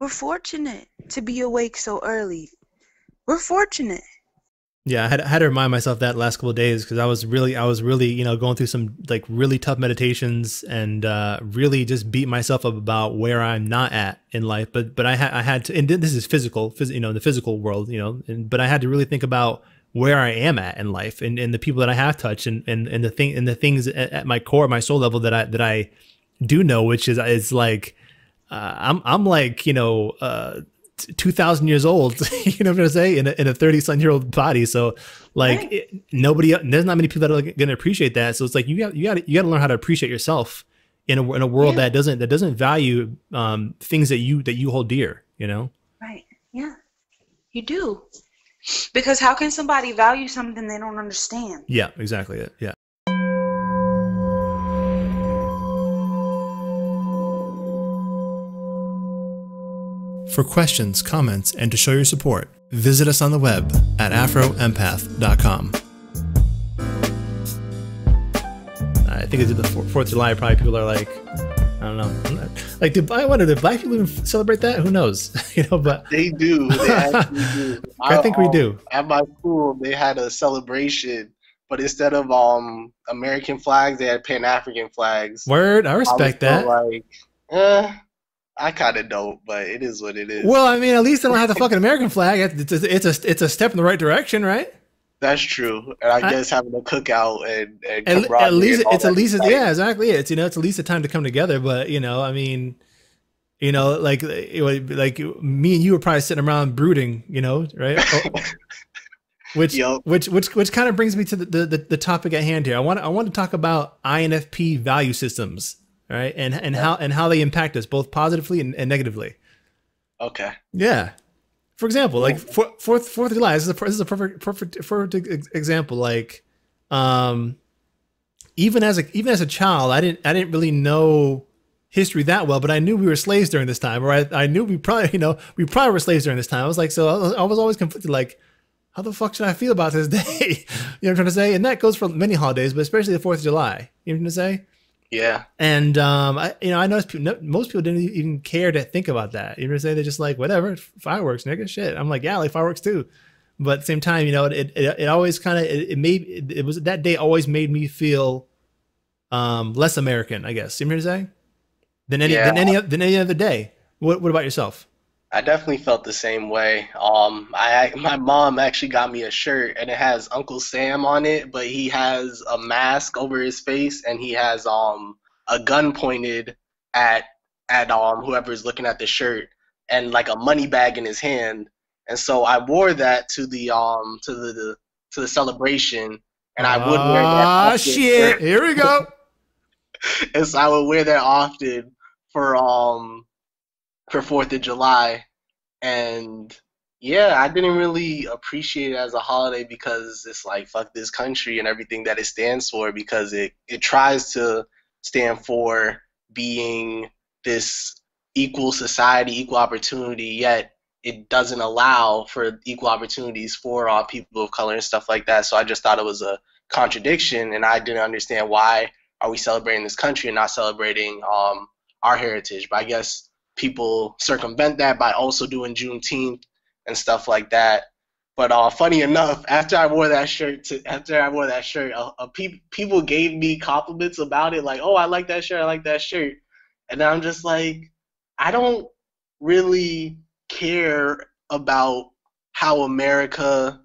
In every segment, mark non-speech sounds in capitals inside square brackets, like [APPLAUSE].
We're fortunate to be awake so early. We're fortunate. Yeah, I had, I had to remind myself that last couple days because I was really, I was really, you know, going through some like really tough meditations and uh, really just beat myself up about where I'm not at in life. But but I had I had to, and this is physical, phys- you know, in the physical world, you know, and, but I had to really think about where I am at in life and, and the people that I have touched and, and, and the thing and the things at, at my core, my soul level that I that I do know, which is is like uh, I'm I'm like you know uh, two thousand years old. [LAUGHS] you know what I'm gonna say in a, in a thirty something year old body. So like Right. it, nobody, there's not many people that are gonna appreciate that. So it's like you got you got you got to learn how to appreciate yourself in a in a world Yeah. that doesn't that doesn't value um, things that you that you hold dear. You know. Right. Yeah. You do. Because how can somebody value something they don't understand? Yeah. Exactly. It. Yeah. For questions, comments, and to show your support, visit us on the web at afroempath.com. I think it's the 4th of July. Probably people are like, I don't know, like, do I wonder, do black people even celebrate that? Who knows? [LAUGHS] you know, but They do. They [LAUGHS] do. I think we um, do. At my school, they had a celebration, but instead of um American flags, they had Pan African flags. Word, I I was respect so that. Like, eh, I kind of don't, but it is what it is. Well, I mean, at least they don't have the fucking American flag. It's a, it's a it's a step in the right direction, right? That's true. And I, I- guess having a cookout and, and At, at least and it's at least yeah, exactly. It's you know it's at least a time to come together. But you know, I mean, you know, like it would like me and you were probably sitting around brooding, you know, right? [LAUGHS] Oh, which Yup. which which which kind of brings me to the, the the topic at hand here. I want I want to talk about INFP value systems, right? And and how and how they impact us both positively and, and negatively. Okay. Yeah. For example, like Fourth Fourth Fourth of July. This is a this is a perfect perfect perfect example. Like, um, even as a even as a child, I didn't I didn't really know history that well, but I knew we were slaves during this time, or I, I knew we probably [LAUGHS] you know we probably were slaves during this time. I was like, so I was, I was always conflicted, like. How the fuck should I feel about this [LAUGHS] day? you know what I'm trying to say? And that goes for many holidays, but especially the 4th of July. You know what I'm trying to say? Yeah. And um, I, you know, I noticed people, no, most people didn't even care to think about that. You know, what I'm saying they're just like, whatever, fireworks, nigga, shit. I'm like, yeah, I like fireworks too. But at the same time, you know, it it, it always kind of it, it made it, it was that day always made me feel um less American, I guess. You know what I'm saying? Than any than any than any other day. What what about yourself? I definitely felt the same way. Um, I my mom actually got me a shirt and it has Uncle Sam on it, but he has a mask over his face and he has um a gun pointed at at um whoever's looking at the shirt and like a money bag in his hand. And so I wore that to the um to the, the to the celebration and I would wear that. Ah shit! Here we go. [LAUGHS] and so I would wear that often for um for Fourth of July, and yeah, I didn't really appreciate it as a holiday because it's like fuck this country and everything that it stands for because it it tries to stand for being this equal society, equal opportunity, yet it doesn't allow for equal opportunities for uh, people of color and stuff like that. So I just thought it was a contradiction, and I didn't understand why are we celebrating this country and not celebrating um, our heritage? But I guess people circumvent that by also doing Juneteenth and stuff like that. But uh, funny enough, after I wore that shirt, to, after I wore that shirt, uh, uh, pe- people gave me compliments about it, like, "Oh, I like that shirt. I like that shirt," and I'm just like, I don't really care about how America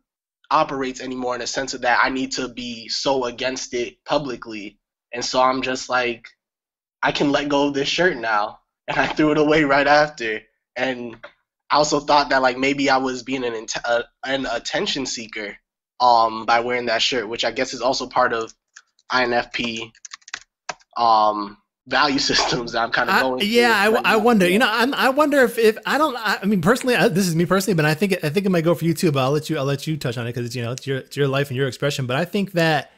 operates anymore in the sense of that I need to be so against it publicly. And so I'm just like, I can let go of this shirt now. And I threw it away right after. And I also thought that like maybe I was being an int- uh, an attention seeker um by wearing that shirt, which I guess is also part of INFP um value [LAUGHS] systems that I'm kind of I, going. through yeah, I, right I wonder. You know, I'm, I wonder if, if I don't. I, I mean, personally, I, this is me personally, but I think I think it might go for you too. But I'll let you I'll let you touch on it because it's you know it's your it's your life and your expression. But I think that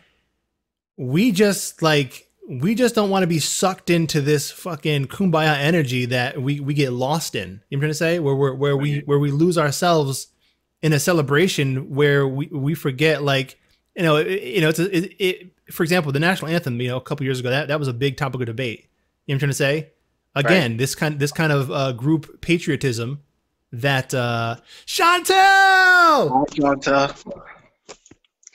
we just like we just don't want to be sucked into this fucking kumbaya energy that we we get lost in. You know what I'm trying to say? Where where where we where we lose ourselves in a celebration where we we forget like you know it, you know it's a, it, it for example the national anthem you know a couple years ago that that was a big topic of debate. You know what I'm trying to say? again this kind this kind of uh, group patriotism that uh Chantel Chantel.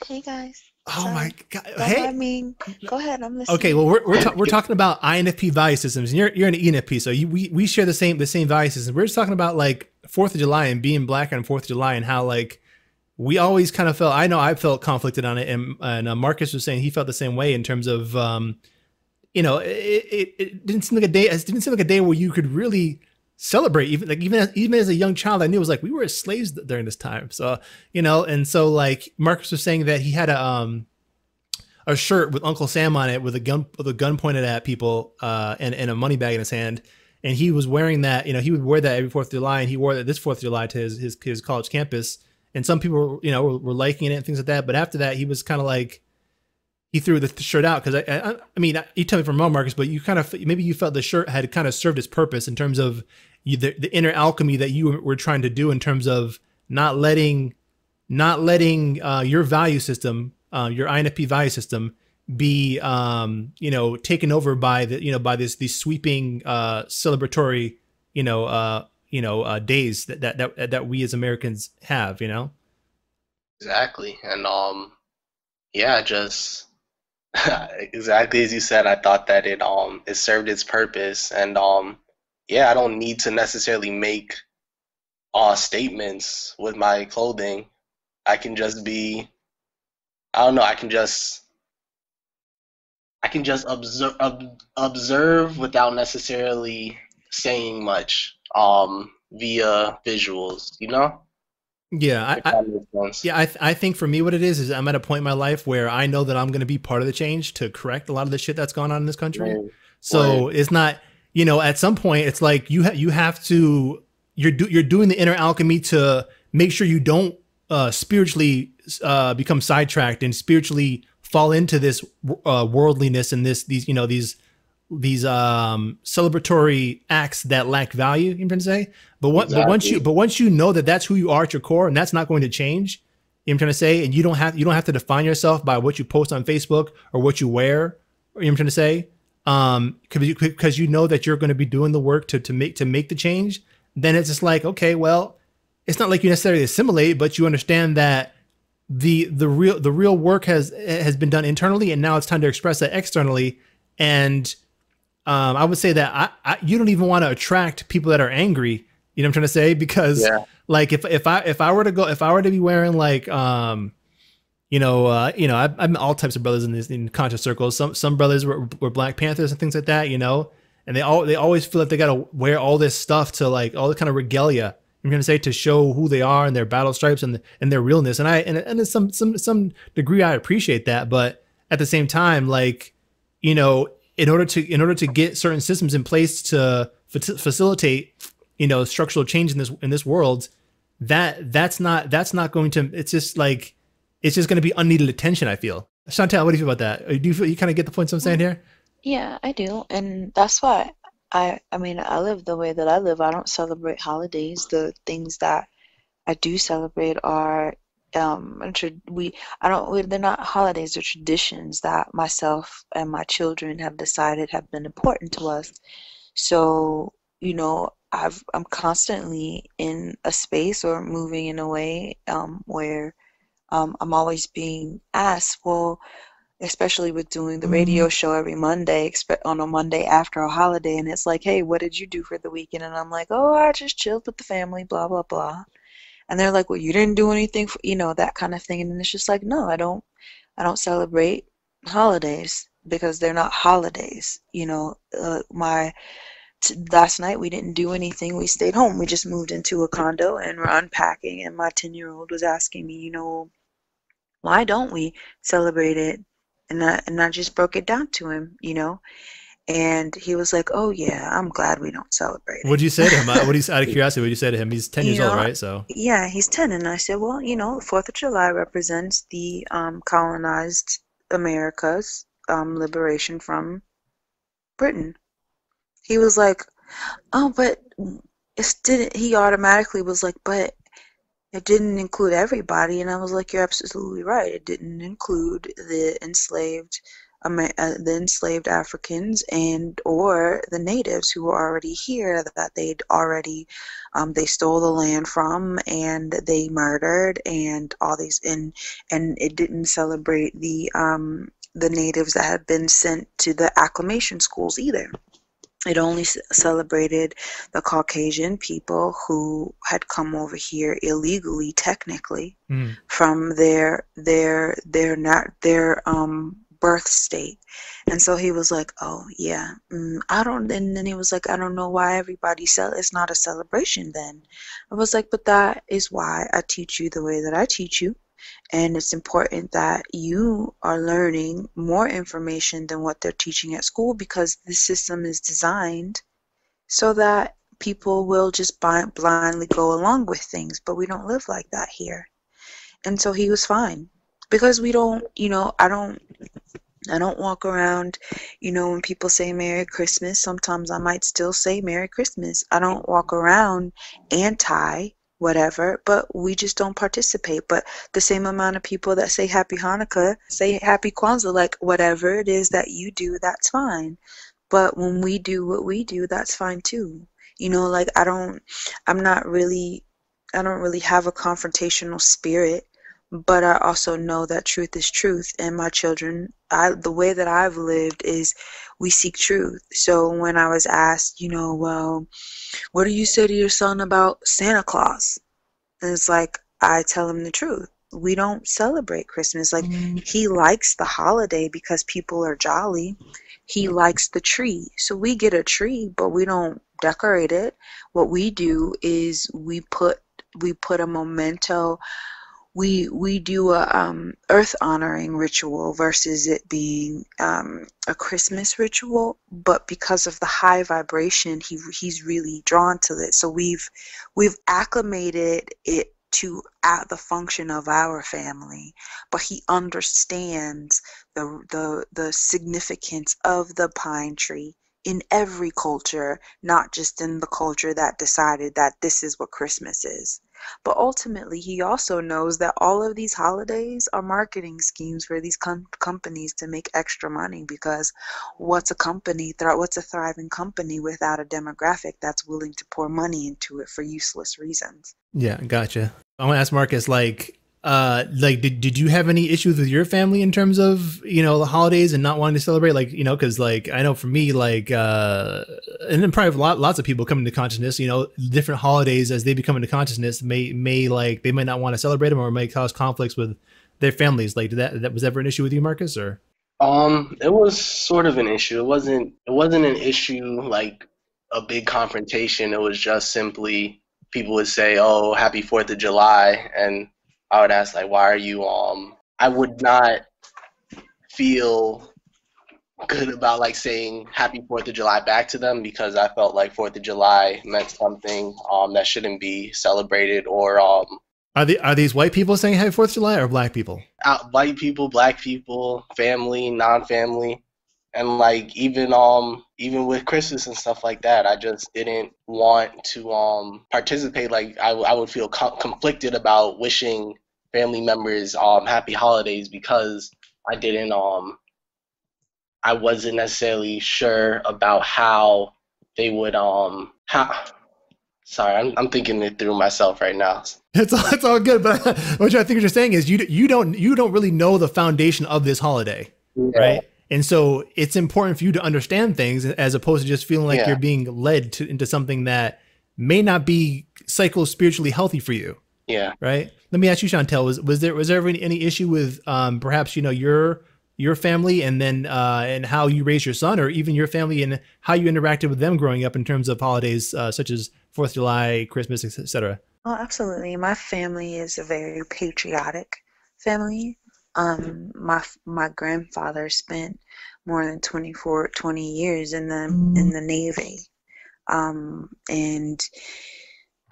Hey guys. Oh my god Don't hey mind me. Go ahead. I'm listening. Okay, well, we're we're, ta- we're talking about INFP value systems, and you're you're an ENFP, so you, we we share the same the same value systems. We're just talking about like Fourth of July and being black on Fourth of July, and how like we always kind of felt. I know I felt conflicted on it, and and uh, Marcus was saying he felt the same way in terms of, um, you know, it, it, it didn't seem like a day. It didn't seem like a day where you could really celebrate even like even as, even as a young child i knew it was like we were slaves during this time so you know and so like marcus was saying that he had a um a shirt with Uncle Sam on it with a gun with a gun pointed at people uh, and, and a money bag in his hand. And he was wearing that, you know, he would wear that every Fourth of July, and he wore that this Fourth of July to his, his his college campus. And some people, you know, were, were liking it and things like that. But after that, he was kind of like he threw the shirt out because I, I, I mean, you tell me from wrong, Marcus, but you kind of maybe you felt the shirt had kind of served its purpose in terms of you, the, the inner alchemy that you were trying to do in terms of not letting not letting uh, your value system uh, your INFP value system be um, you know taken over by the you know by this these sweeping uh, celebratory you know uh, you know uh, days that, that that that we as Americans have you know? Exactly. And um yeah just [LAUGHS] exactly as you said I thought that it um it served its purpose. And um yeah I don't need to necessarily make uh statements with my clothing I can just be I don't know. I can just I can just observe ob- observe without necessarily saying much um via visuals. You know? Yeah, I, I yeah, I, th- I think for me, what it is is I'm at a point in my life where I know that I'm going to be part of the change to correct a lot of the shit that's gone on in this country. Right. So right. it's not, you know, at some point it's like you ha- you have to you're do- you're doing the inner alchemy to make sure you don't uh, spiritually uh, become sidetracked and spiritually fall into this uh, worldliness and this these you know these these um celebratory acts that lack value you can say but what exactly. but once you but once you know that that's who you are at your core and that's not going to change you know I'm trying to say? And you don't have you don't have to define yourself by what you post on Facebook or what you wear you know I'm trying to say um because you, because you know that you're going to be doing the work to to make to make the change then it's just like okay well it's not like you necessarily assimilate but you understand that the the real the real work has has been done internally and now it's time to express that externally and um, I would say that I, I you don't even want to attract people that are angry you know what I'm trying to say because yeah. like if if I if I were to go if I were to be wearing like um you know uh you know I've, I've all types of brothers in these in conscious circles some some brothers were, were Black Panthers and things like that you know and they all they always feel like they got to wear all this stuff to like all the kind of regalia I'm to say to show who they are and their battle stripes and and their realness. And I and and some some some degree I appreciate that, but at the same time, like you know, in order to in order to get certain systems in place to facilitate you know structural change in this in this world, that that's not that's not going to. It's just like it's just going to be unneeded attention. I feel. Chantel, what do you feel about that? Do you feel, you kind of get the points I'm saying here? Yeah, I do, and that's why I I mean I live the way that I live. I don't celebrate holidays. The things that I do celebrate are um we I don't they're not holidays. They're traditions that myself and my children have decided have been important to us. So you know I've I'm constantly in a space or moving in a way um, where um, I'm always being asked, well, especially with doing the radio mm-hmm. show every Monday, on a Monday after a holiday, and it's like, hey, what did you do for the weekend? And I'm like, oh, I just chilled with the family, blah blah blah. And they're like, well, you didn't do anything, for, you know, that kind of thing. And it's just like, no, I don't, I don't celebrate holidays because they're not holidays. You know, uh, my t- last night we didn't do anything. We stayed home. We just moved into a condo and we're unpacking. And my ten year old was asking me, you know, why don't we celebrate it and I, and I just broke it down to him, you know. And he was like, "Oh yeah, I'm glad we don't celebrate." What'd you say to him? what do you, [LAUGHS] out of curiosity, what did you say to him? He's ten you years know, old, right? So yeah, he's ten, and I said, "Well, you know, Fourth of July represents the um, colonized America's um, liberation from Britain." He was like, "Oh, but it didn't." He automatically was like, "But it didn't include everybody and i was like you're absolutely right it didn't include the enslaved uh, the enslaved Africans and or the natives who were already here that they'd already um, they stole the land from and they murdered and all these and and it didn't celebrate the um, the natives that had been sent to the acclimation schools either. It only celebrated the Caucasian people who had come over here illegally, technically, Mm. from their their their not their um birth state. And so he was like, "Oh yeah, mm, I don't." And then he was like, "I don't know why everybody cel. It's not a celebration then." I was like, "But that is why I teach you the way that I teach you." And it's important that you are learning more information than what they're teaching at school because the system is designed so that people will just blind, blindly go along with things. But we don't live like that here. And so he was fine because we don't, you know, I don't. I don't walk around, you know, when people say Merry Christmas, sometimes I might still say Merry Christmas. I don't walk around anti whatever, but we just don't participate. But the same amount of people that say Happy Hanukkah say Happy Kwanzaa, like whatever it is that you do, that's fine. But when we do what we do, that's fine too. You know, like I don't, I'm not really, I don't really have a confrontational spirit, but I also know that truth is truth. And my children, I, the way that I've lived is we seek truth. So when I was asked, you know, well, what do you say to your son about Santa Claus? And it's like, I tell him the truth. We don't celebrate Christmas. Like, mm-hmm. he likes the holiday because people are jolly. He likes the tree. So we get a tree, but we don't decorate it. What we do is we put we put a memento we we do a um, earth honoring ritual versus it being um, a Christmas ritual. But because of the high vibration, he he's really drawn to it. So we've we've acclimated it to at the function of our family, but he understands the the the significance of the pine tree in every culture, not just in the culture that decided that this is what Christmas is. But ultimately, he also knows that all of these holidays are marketing schemes for these com- companies to make extra money because what's a company, what's a thriving company without a demographic that's willing to pour money into it for useless reasons? Yeah, gotcha. I want to ask Marcus, like, uh, like, did, did you have any issues with your family in terms of, you know, the holidays and not wanting to celebrate? Like, you know, cause like, I know for me, like, uh, and then probably lot, lots of people come into consciousness, you know, different holidays as they become into consciousness may, may like, they might not want to celebrate them or may cause conflicts with their families. Like, did that, that was ever an issue with you, Marcus, or? Um, it was sort of an issue. It wasn't it wasn't an issue like a big confrontation. It was just simply people would say, "Oh, happy 4th of July." And I would ask like, "Why are you um I would not feel good about like saying happy 4th of July back to them because I felt like 4th of July meant something um that shouldn't be celebrated or um Are the are these white people saying Happy Fourth of July or black people? out white people, black people, family, non-family, and like even um even with Christmas and stuff like that, I just didn't want to um participate. Like I, I would feel co- conflicted about wishing family members um happy holidays because I didn't um I wasn't necessarily sure about how they would um how. Sorry, I'm I'm thinking it through myself right now. [LAUGHS] It's all, it's all good, but [LAUGHS] what I think you're saying is you you don't you don't really know the foundation of this holiday, right? And so it's important for you to understand things as opposed to just feeling like Yeah. you're being led to, into something that may not be psycho spiritually healthy for you, Yeah. right? Let me ask you, Chantel, was was there was there ever any, any issue with um, perhaps you know your your family and then uh, and how you raised your son, or even your family and how you interacted with them growing up in terms of holidays uh, such as Fourth of July, Christmas, etc. Oh, absolutely. My family is a very patriotic family. Um, my my grandfather spent more than 24, 20 years in the in the Navy. Um, and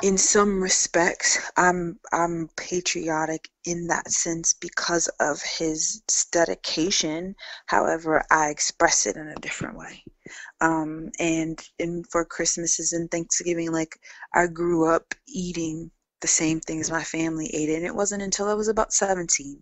in some respects, I'm I'm patriotic in that sense because of his dedication. However, I express it in a different way. Um, and and for Christmases and Thanksgiving, like I grew up eating the same things my family ate, and it wasn't until I was about 17,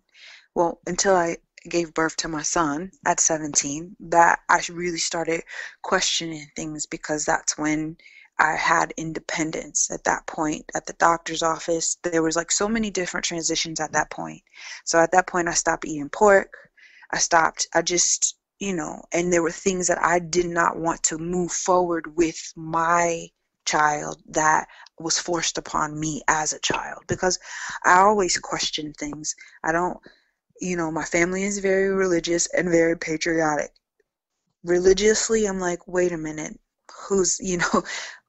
well, until I gave birth to my son at 17 that I really started questioning things because that's when I had independence at that point at the doctor's office. There was like so many different transitions at that point. So at that point I stopped eating pork. I stopped I just, you know, and there were things that I did not want to move forward with my child that was forced upon me as a child because I always question things. I don't you know, my family is very religious and very patriotic. Religiously, I'm like, wait a minute, who's, you know,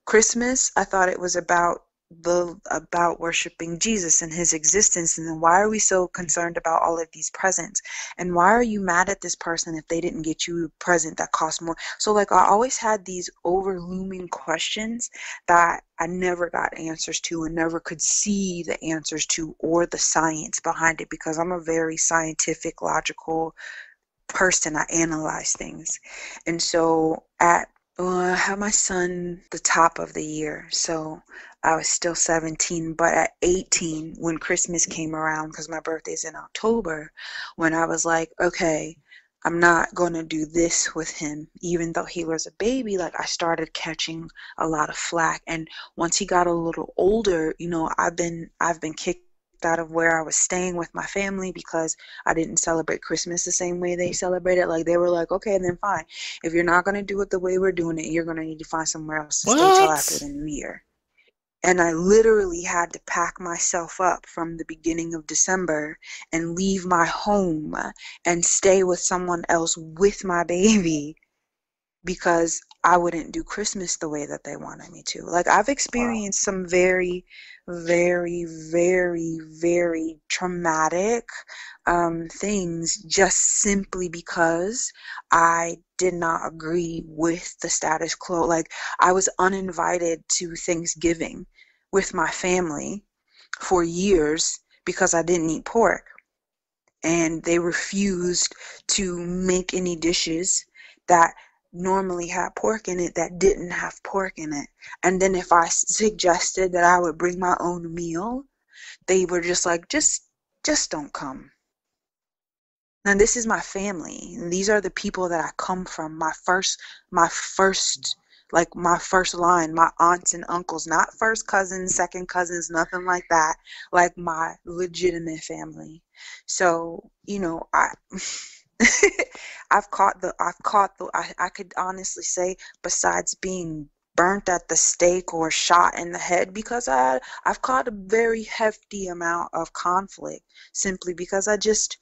Christmas, I thought it was about the about worshiping Jesus and his existence and then why are we so concerned about all of these presents? And why are you mad at this person if they didn't get you a present that cost more? So like I always had these over looming questions that I never got answers to and never could see the answers to or the science behind it because I'm a very scientific logical person. I analyze things. And so at well, I had my son the top of the year, so I was still 17. But at 18, when Christmas came around, because my birthday's in October, when I was like, okay, I'm not going to do this with him, even though he was a baby. Like, I started catching a lot of flack. And once he got a little older, you know, I've been, I've been kicked out of where I was staying with my family because I didn't celebrate Christmas the same way they celebrated. Like they were like, okay, then fine. If you're not gonna do it the way we're doing it, you're gonna need to find somewhere else to What? stay till after the new year. And I literally had to pack myself up from the beginning of December and leave my home and stay with someone else with my baby because I wouldn't do Christmas the way that they wanted me to. Like I've experienced some very, very, very, very traumatic um, things just simply because I did not agree with the status quo. Like I was uninvited to Thanksgiving with my family for years because I didn't eat pork. And they refused to make any dishes that normally had pork in it that didn't have pork in it. And then if I suggested that I would bring my own meal, they were just like, just just don't come. Now this is my family. And these are the people that I come from. My first my first like my first line, my aunts and uncles, not first cousins, second cousins, nothing like that. Like my legitimate family. So, you know, I [LAUGHS] [LAUGHS] I've caught the I've caught the I, I could honestly say besides being burnt at the stake or shot in the head because I I've caught a very hefty amount of conflict simply because I just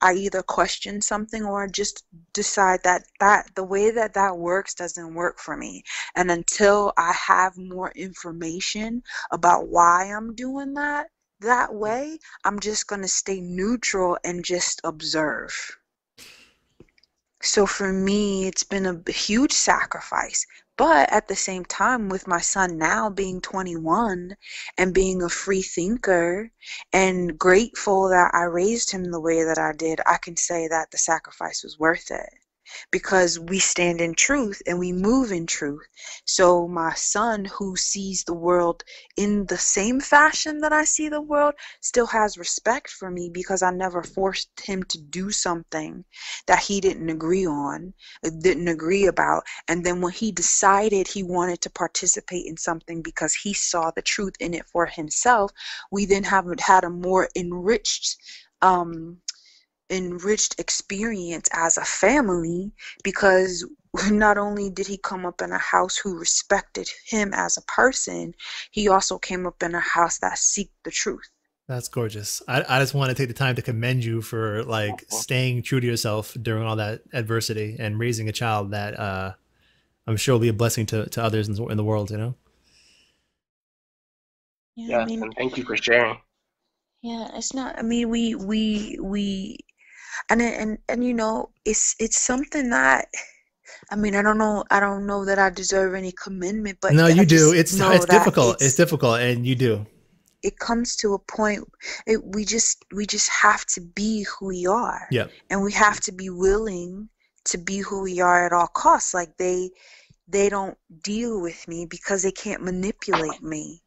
I either question something or just decide that that the way that that works doesn't work for me. And until I have more information about why I'm doing that that way, I'm just going to stay neutral and just observe. So for me, it's been a huge sacrifice. But at the same time, with my son now being 21 and being a free thinker and grateful that I raised him the way that I did, I can say that the sacrifice was worth it because we stand in truth and we move in truth. So my son who sees the world in the same fashion that I see the world still has respect for me because I never forced him to do something that he didn't agree on, uh, didn't agree about. And then when he decided he wanted to participate in something because he saw the truth in it for himself, we then have had a more enriched um enriched experience as a family because [LAUGHS] not only did he come up in a house who respected him as a person, he also came up in a house that seeked the truth. That's gorgeous. I, I just want to take the time to commend you for like staying true to yourself during all that adversity and raising a child that uh, I'm sure will be a blessing to, to others in the, in the world, you know? Yeah, I mean, and thank you for sharing. yeah, it's not. I mean, we we we, and and and you know, it's it's something that. I mean, I don't know. I don't know that I deserve any commendment, but no, I you do. It's it's difficult. It's, it's- difficult, and you do. it comes to a point it, we just we just have to be who we are Yeah. and we have to be willing to be who we are at all costs like they they don't deal with me because they can't manipulate me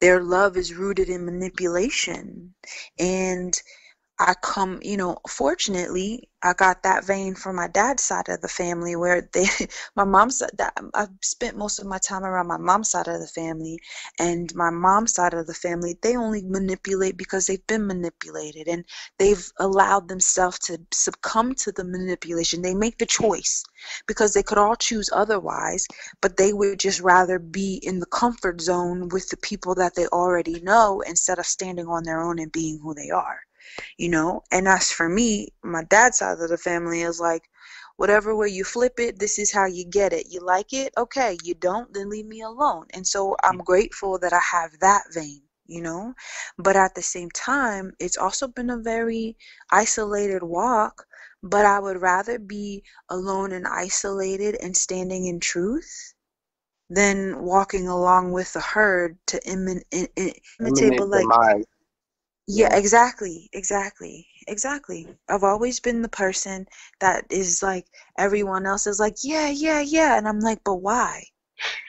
their love is rooted in manipulation and I come, you know, fortunately, I got that vein from my dad's side of the family where they, [LAUGHS] my mom's that I've spent most of my time around my mom's side of the family, and my mom's side of the family, they only manipulate because they've been manipulated and they've allowed themselves to succumb to the manipulation. They make the choice because they could all choose otherwise, but they would just rather be in the comfort zone with the people that they already know instead of standing on their own and being who they are you know? And as for me my dad's side of the family is like whatever way you flip it this is how you get it. You like it? Okay. You don't then leave me alone. And so i'm grateful that i have that vein you know? But at the same time it's also been a very isolated walk but i would rather be alone and isolated and standing in truth than walking along with the herd to imitate, imitate but like yeah, exactly, exactly, exactly. I've always been the person that is like everyone else is like, yeah, yeah, yeah, and I'm like, but why?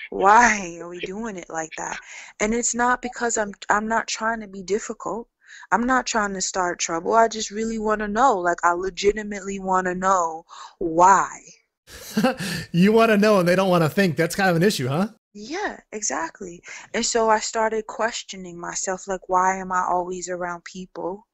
Why are we doing it like that? And it's not because I'm I'm not trying to be difficult. I'm not trying to start trouble. I just really want to know. Like I legitimately want to know why. [LAUGHS] you want to know and they don't want to think. That's kind of an issue, huh? Yeah, exactly. And so I started questioning myself like, why am I always around people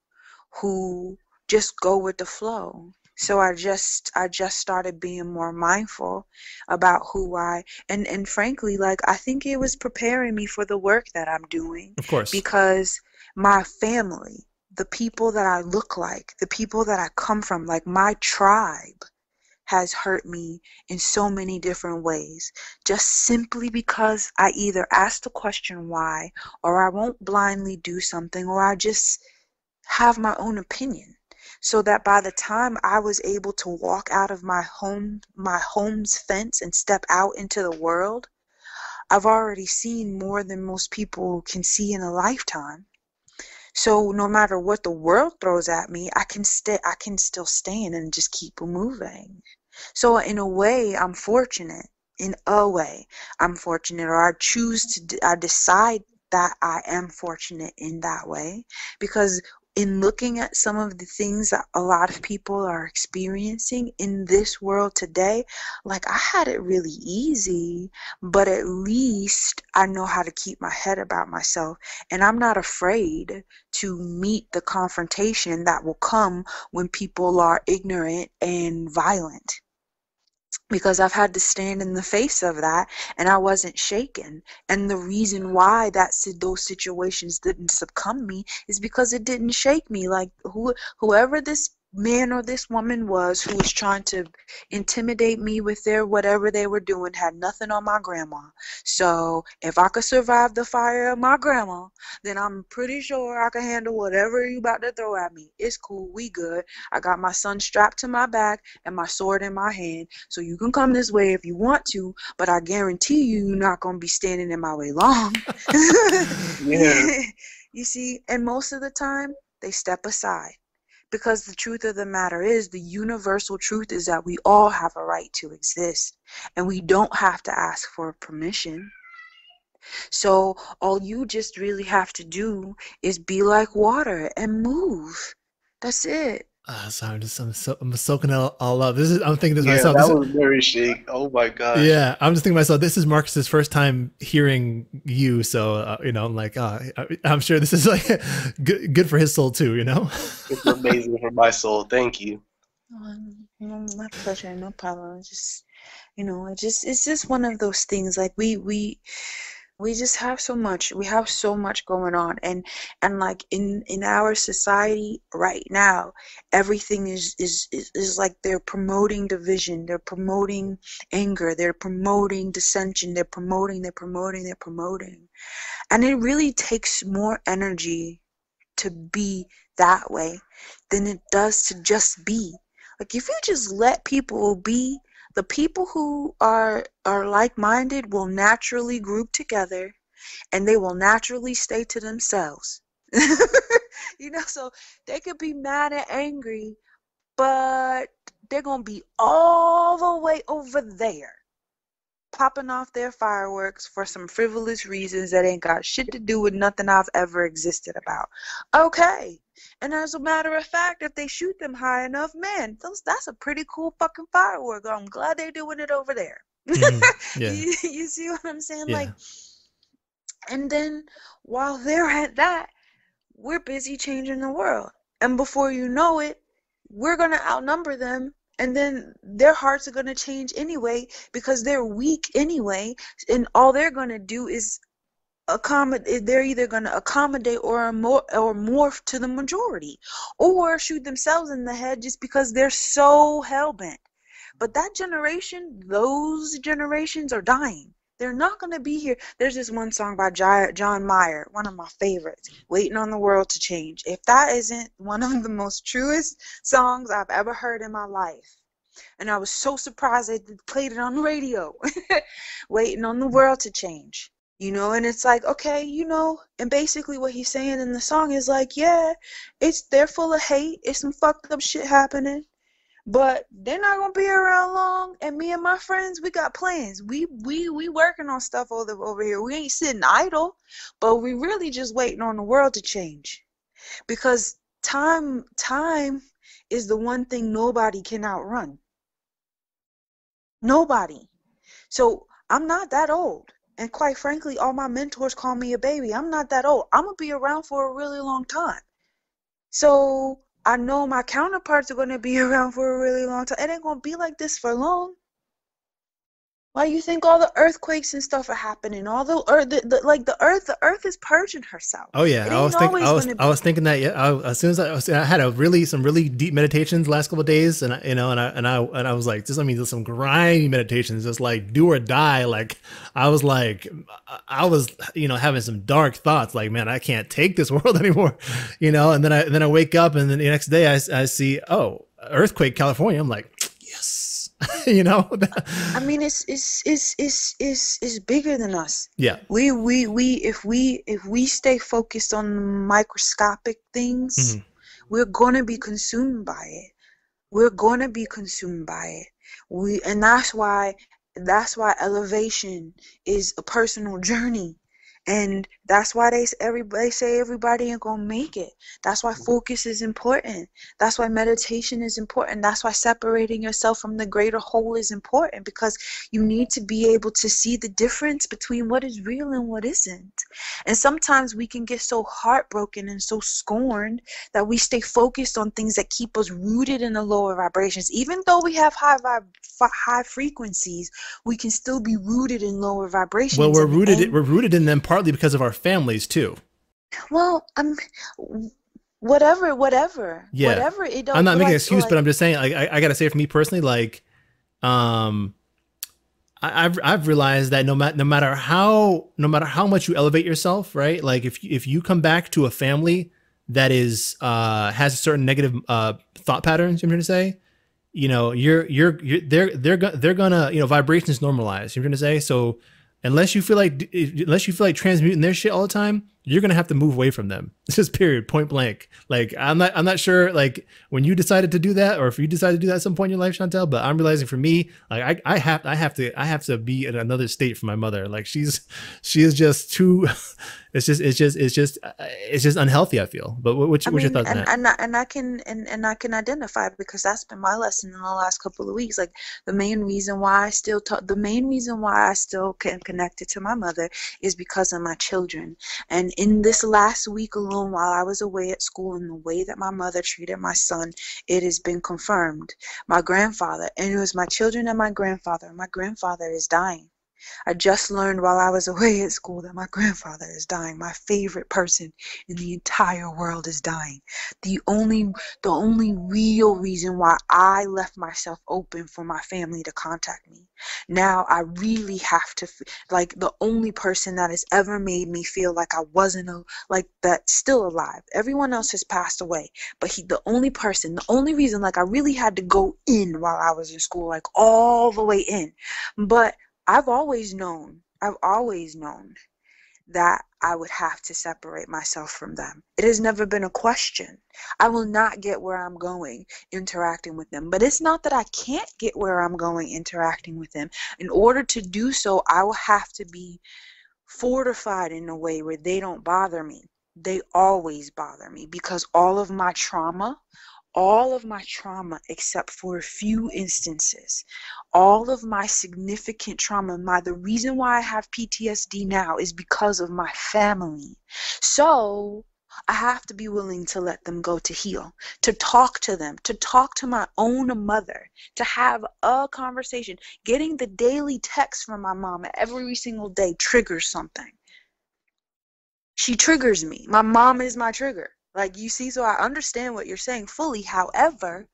who just go with the flow? So I just I just started being more mindful about who I and and frankly like I think it was preparing me for the work that I'm doing. Of course. Because my family, the people that I look like, the people that I come from, like my tribe has hurt me in so many different ways. Just simply because I either ask the question why or I won't blindly do something or I just have my own opinion. So that by the time I was able to walk out of my home my home's fence and step out into the world I've already seen more than most people can see in a lifetime so no matter what the world throws at me, I can stay I can still stand and just keep moving. So in a way, I'm fortunate. In a way, I'm fortunate or I choose to I decide that I am fortunate in that way because in looking at some of the things that a lot of people are experiencing in this world today, like I had it really easy, but at least I know how to keep my head about myself. And I'm not afraid to meet the confrontation that will come when people are ignorant and violent because I've had to stand in the face of that and I wasn't shaken. And the reason why that those situations didn't succumb me is because it didn't shake me. Like who whoever this man or this woman was who was trying to intimidate me with their whatever they were doing had nothing on my grandma. So if I could survive the fire of my grandma, then I'm pretty sure I can handle whatever you about to throw at me. It's cool, we good. I got my son strapped to my back and my sword in my hand. So you can come this way if you want to, but I guarantee you you're not gonna be standing in my way long. [LAUGHS] yeah. [LAUGHS] you see, and most of the time they step aside because the truth of the matter is, the universal truth is that we all have a right to exist and we don't have to ask for permission. So, all you just really have to do is be like water and move. That's it. Uh, so I'm just I'm so I'm soaking it all, all up. This is I'm thinking this yeah, myself. That this was is, very shake. Oh my god. Yeah, I'm just thinking myself. This is Marcus's first time hearing you, so uh, you know, I'm like, uh, I'm sure this is like [LAUGHS] good good for his soul too. You know. it's amazing for my soul. Thank you. Um, my pleasure. No problem. Just you know, it just it's just one of those things. Like we we we just have so much we have so much going on and and like in in our society right now everything is is is, is like they're promoting division they're promoting anger they're promoting dissension they're promoting they're promoting they're promoting. And it really takes more energy to be that way than it does to just be. Like if you just let people be the people who are are like-minded will naturally group together and they will naturally stay to themselves. [LAUGHS] You know so they could be mad and angry but they're gonna be all the way over there popping off their fireworks for some frivolous reasons that ain't got shit to do with nothing I've ever existed about. Okay. And as a matter of fact, if they shoot them high enough, man, those that's a pretty cool fucking firework. I'm glad they're doing it over there. Mhm. [LAUGHS] Yeah. you, you see what I'm saying? Yeah. Like, and then while they're at that, we're busy changing the world. And before you know it, we're going to outnumber them. And then their hearts are going to change anyway because they're weak anyway. And all they're going to do is accommodate eh, they're either going to accommodate or more or morph to the majority or shoot themselves in the head just because they're so hell-bent but that generation those generations are dying they're not going to be here. There's this one song by john mayer one of my favorites waiting on the world to change. If that isn't one of the most truest songs i've ever heard in my life. And i was so surprised they played it on the radio. [LAUGHS] Waiting on the world to change. You know and it's like okay you know and basically what he's saying in the song is like yeah it's they're full of hate. It's some fucked up shit happening but they're not gonna be around long and me and my friends we got plans we we we working on stuff over over here we ain't sitting idle but we really just waiting on the world to change because time time is the one thing nobody can outrun nobody so i'm not that old and quite frankly, all my mentors call me a baby. I'm not that old. I'm going to be around for a really long time. So I know my counterparts are going to be [LAUGHS] around for a really long time. It ain't going to be like this for long. Why you think all the earthquakes and stuff are happening? All the earth, the, the, like the earth, the earth is purging herself. Oh yeah, I was thinking. I was, gonna I was thinking that. Yeah, I, as soon as I, was, I had a really some really deep meditations last couple of days, and I, you know, and I and I and I was like, just I mean, just some grimy meditations, just like do or die. Like I was like, I was, you know, having some dark thoughts. Like, man, I can't take this [LAUGHS] world anymore, you know. And then I and then I wake up, and then the next day I, I see, oh, earthquake, California. I'm like, [LAUGHS] you know. I mean, it's it's it's it's it's, it's bigger than us. yeah, We we we if we if we stay focused on microscopic things, Mhm. we're gonna be consumed by it. We're gonna be consumed by it. We and that's why that's why elevation is a personal journey. And that's why they everybody say everybody ain't gonna make it. That's why mm-hmm. focus is important. That's why meditation is important. That's why separating yourself from the greater whole is important because you need to be able to see the difference between what is real and what isn't. And sometimes we can get so heartbroken and so scorned that we stay focused on things that keep us rooted in the lower vibrations. Even though we have high vib- high frequencies, we can still be rooted in lower vibrations. well, we're rooted. and- We're rooted in them partly because of our families too. well, I'm whatever, whatever, Yeah. whatever. It don't I'm not making an excuse, like- but I'm just saying, like, I, I gotta say for me personally, like, um, I, I've I've realized that no matter no matter how no matter how much you elevate yourself, right? Like, if if you come back to a family that is uh has certain negative uh thought patterns, you know what I'm trying to say, you know, you're you're you're they're they're they're gonna you know vibrations normalize. You're gonna say, so. Unless you feel like unless you feel like transmuting their shit all the time, you're gonna have to move away from them. It's [LAUGHS] just period, point blank. Like I'm not I'm not sure like when you decided to do that or if you decided to do that at some point in your life, Chantel. But I'm realizing for me, like I, I have I have to I have to be in another state for my mother. Like she's she is just too. [LAUGHS] It's just it's just it's just uh, it's just unhealthy. I feel. But what, what's, I what's your mean, thoughts on and, that? and I, and I can and, and I can identify because that's been my lesson in the last couple of weeks. Like the main reason why I still talk, the main reason why I still can connect it to my mother is because of my children. And in this last week alone, while I was away at school, and the way that my mother treated my son, it has been confirmed. My grandfather, and it was my children and my grandfather. My grandfather is dying. I just learned while I was away at school that my grandfather is dying. My favorite person in the entire world is dying. The only the only real reason why I left myself open for my family to contact me. Now I really have to like the only person that has ever made me feel like I wasn't a, like that still alive. Everyone else has passed away, but he the only person, the only reason like I really had to go in while I was in school like all the way in. But I've always known, I've always known that I would have to separate myself from them. It has never been a question. I will not get where I'm going interacting with them. But it's not that I can't get where I'm going interacting with them. In order to do so, I will have to be fortified in a way where they don't bother me. They always bother me because all of my trauma, all of my trauma, except for a few instances, all of my significant trauma, my the reason why I have PTSD now is because of my family. So I have to be willing to let them go to heal, to talk to them, to talk to my own mother, to have a conversation. Getting the daily text from my mom every single day triggers something. She triggers me. My mom is my trigger. Like you see, so I understand what you're saying fully. However,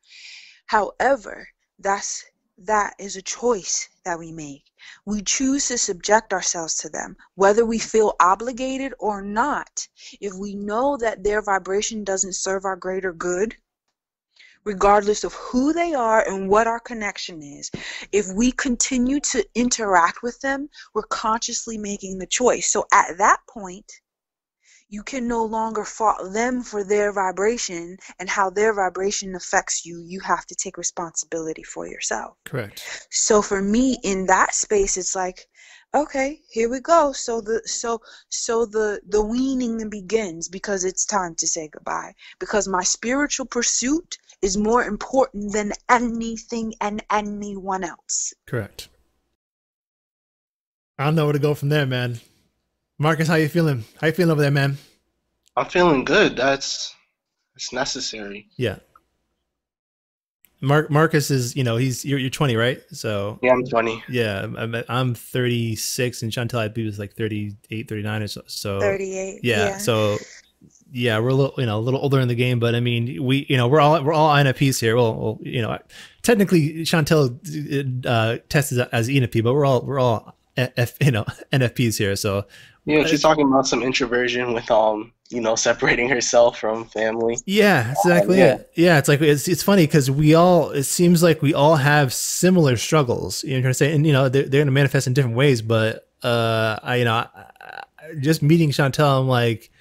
however, that's that is a choice that we make. We choose to subject ourselves to them, whether we feel obligated or not. If we know that their vibration doesn't serve our greater good, regardless of who they are and what our connection is, if we continue to interact with them, we're consciously making the choice. So at that point, you can no longer fault them for their vibration and how their vibration affects you. You have to take responsibility for yourself. Correct. So for me in that space it's like okay, here we go. So the so so the the weaning begins because it's time to say goodbye because my spiritual pursuit is more important than anything and anyone else. Correct. I don't know where to go from there, man. Marcus, how you feeling? How you feeling over there, man? I'm feeling good. That's it's necessary. Yeah. Mark Marcus is, you know, he's you're, you're 20, right? So Yeah, I'm 20. yeah, I'm, I'm 36 and Chantel I believe is like 38, 39 or so. so 38. yeah, Yeah. so yeah, we're a little, you know, a little older in the game, but I mean, we, you know, we're all we're all INFPs here. Well, well you know, technically Chantel uh, tests as, as ENFP, but we're all we're all F, you know NFPs here. So Yeah, she's talking about some introversion with um, you know, separating herself from family. Yeah, exactly. yeah. it. Yeah, it's like it's it's funny because we all it seems like we all have similar struggles. You know what I'm trying to say? And you know they're, they're going to manifest in different ways. But uh, I you know I, I, just meeting Chantel, I'm like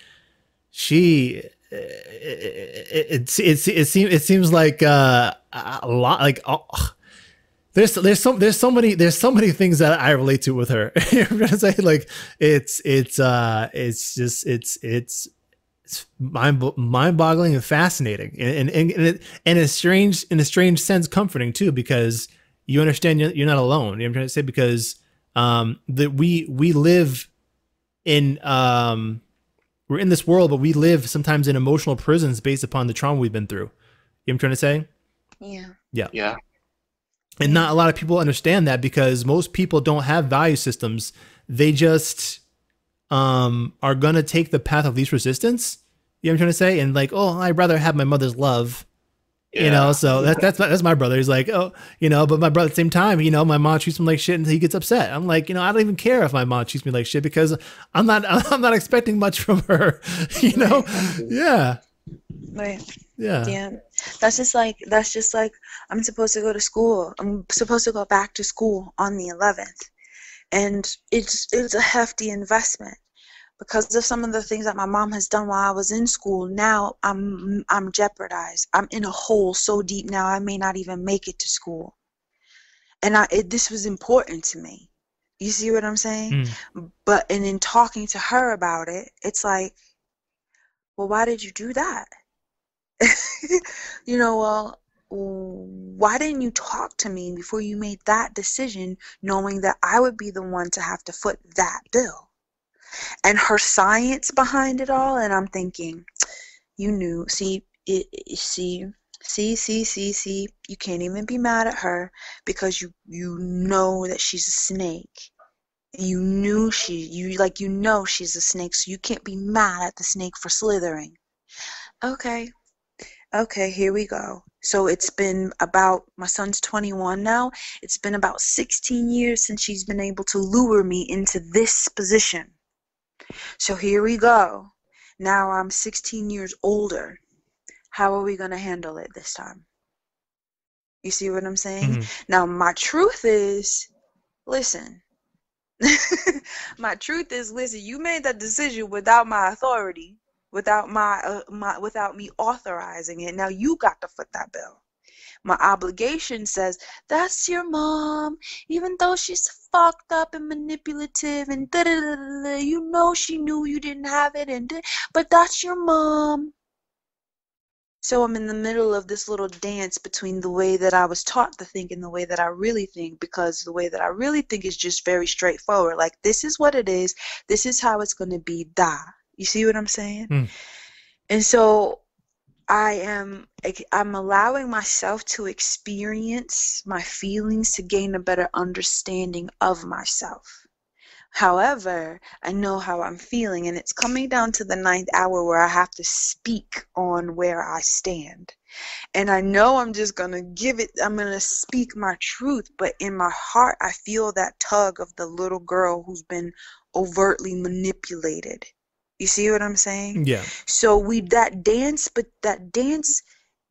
she. It it it, it seems it seems like uh, a lot like. Oh, there's there's so there's so many there's so many things that I relate to with her. [LAUGHS] I'm gonna say like it's it's uh it's just it's it's it's mind mind boggling and fascinating and and and, it, and a strange in a strange sense comforting too because you understand you're, you're not alone. You know what I'm trying to say because um that we we live in um we're in this world but we live sometimes in emotional prisons based upon the trauma we've been through. You know what I'm trying to say? Yeah. Yeah. Yeah. And not a lot of people understand that because most people don't have value systems. They just um, are going to take the path of least resistance. You know what I'm trying to say? And like, oh, I'd rather have my mother's love. You know, so that, that's that's my brother. He's like, oh, you know, but my brother at the same time, you know, my mom treats him like shit, and he gets upset. I'm like, you know, I don't even care if my mom treats me like shit because I'm not [LAUGHS] I'm not expecting much from her. [LAUGHS] You know, yeah, Right. yeah, Yeah. That's just like that's just like I'm supposed to go to school. I'm supposed to go back to school on the 11th. And it's it's a hefty investment because of some of the things that my mom has done while I was in school. Now I'm I'm jeopardized. I'm in a hole so deep now I may not even make it to school. And I it, this was important to me. You see what I'm saying? Mm. But and in talking to her about it, it's like, well, why did you do that? [LAUGHS] you know, well, why didn't you talk to me before you made that decision, knowing that I would be the one to have to foot that bill? And her science behind it all, and I'm thinking, you knew. See, it, see, see, see, see, see. You can't even be mad at her because you you know that she's a snake. You knew she, you like you know she's a snake, so you can't be mad at the snake for slithering. Okay, Okay, here we go. So it's been about, my son's 21 now. It's been about 16 years since she's been able to lure me into this position. So here we go. Now I'm 16 years older. How are we going to handle it this time? You see what I'm saying? Mhm. Now, my truth is listen, [LAUGHS] my truth is, listen, you made that decision without my authority, without my, uh, my without me authorizing it. Now you got to foot that bill. My obligation says that's your mom, even though she's fucked up and manipulative and da da da. You know she knew you didn't have it, and but that's your mom. So I'm in the middle of this little dance between the way that I was taught to think and the way that I really think because the way that I really think is just very straightforward. Like this is what it is. This is how it's going to be. Da. You see what I'm saying? Mm. And so I am I'm allowing myself to experience my feelings to gain a better understanding of myself. However, I know how I'm feeling, and it's coming down to the ninth hour where I have to speak on where I stand. And I know I'm just going to give it, I'm going to speak my truth, but in my heart, I feel that tug of the little girl who's been overtly manipulated. You see what I'm saying? Yeah. So we, that dance, but that dance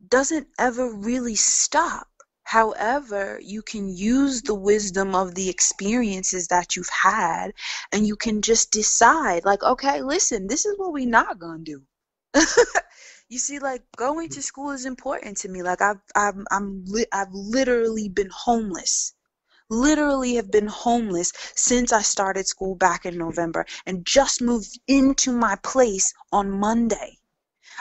doesn't ever really stop. However, you can use the wisdom of the experiences that you've had and you can just decide, like, okay, listen, this is what we're not going to do. [LAUGHS] you see, like, going to school is important to me. Like, I've, I've, I'm li- I've literally been homeless. Literally have been homeless since I started school back in November and just moved into my place on Monday.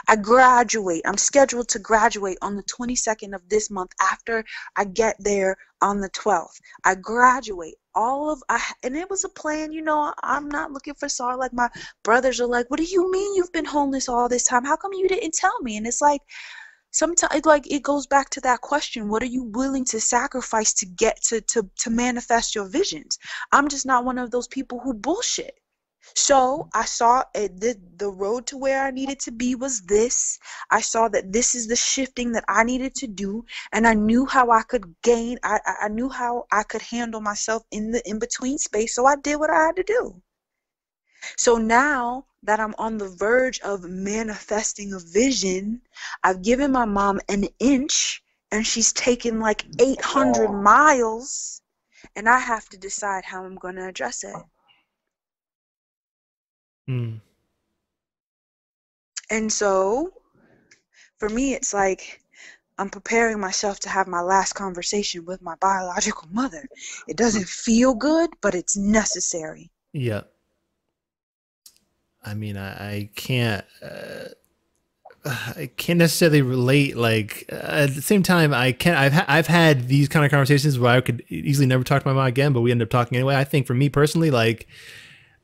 I graduate. I'm scheduled to graduate on the 22nd of this month after I get there on the 12th. I graduate. All of I and it was a plan, you know. I'm not looking for sorry. Like my brothers are like, "What do you mean you've been homeless all this time? How come you didn't tell me?" And it's like sometimes like it goes back to that question what are you willing to sacrifice to get to to to manifest your visions i'm just not one of those people who bullshit so I saw it, the, the road to where I needed to be was this. I saw that this is the shifting that I needed to do, and I knew how I could gain. I, I knew how I could handle myself in the in between space. So I did what I had to do. So now that I'm on the verge of manifesting a vision, I've given my mom an inch, and she's taken like 800 miles, and I have to decide how I'm going to address it. Mm. And so for me, it's like I'm preparing myself to have my last conversation with my biological mother. It doesn't feel good, but it's necessary. Yeah. I mean, I, I can't. Uh, [SIGHS] I can't necessarily relate. Like uh, at the same time, I can't. I've ha- I've had these kind of conversations where I could easily never talk to my mom again, but we end up talking anyway. I think for me personally, like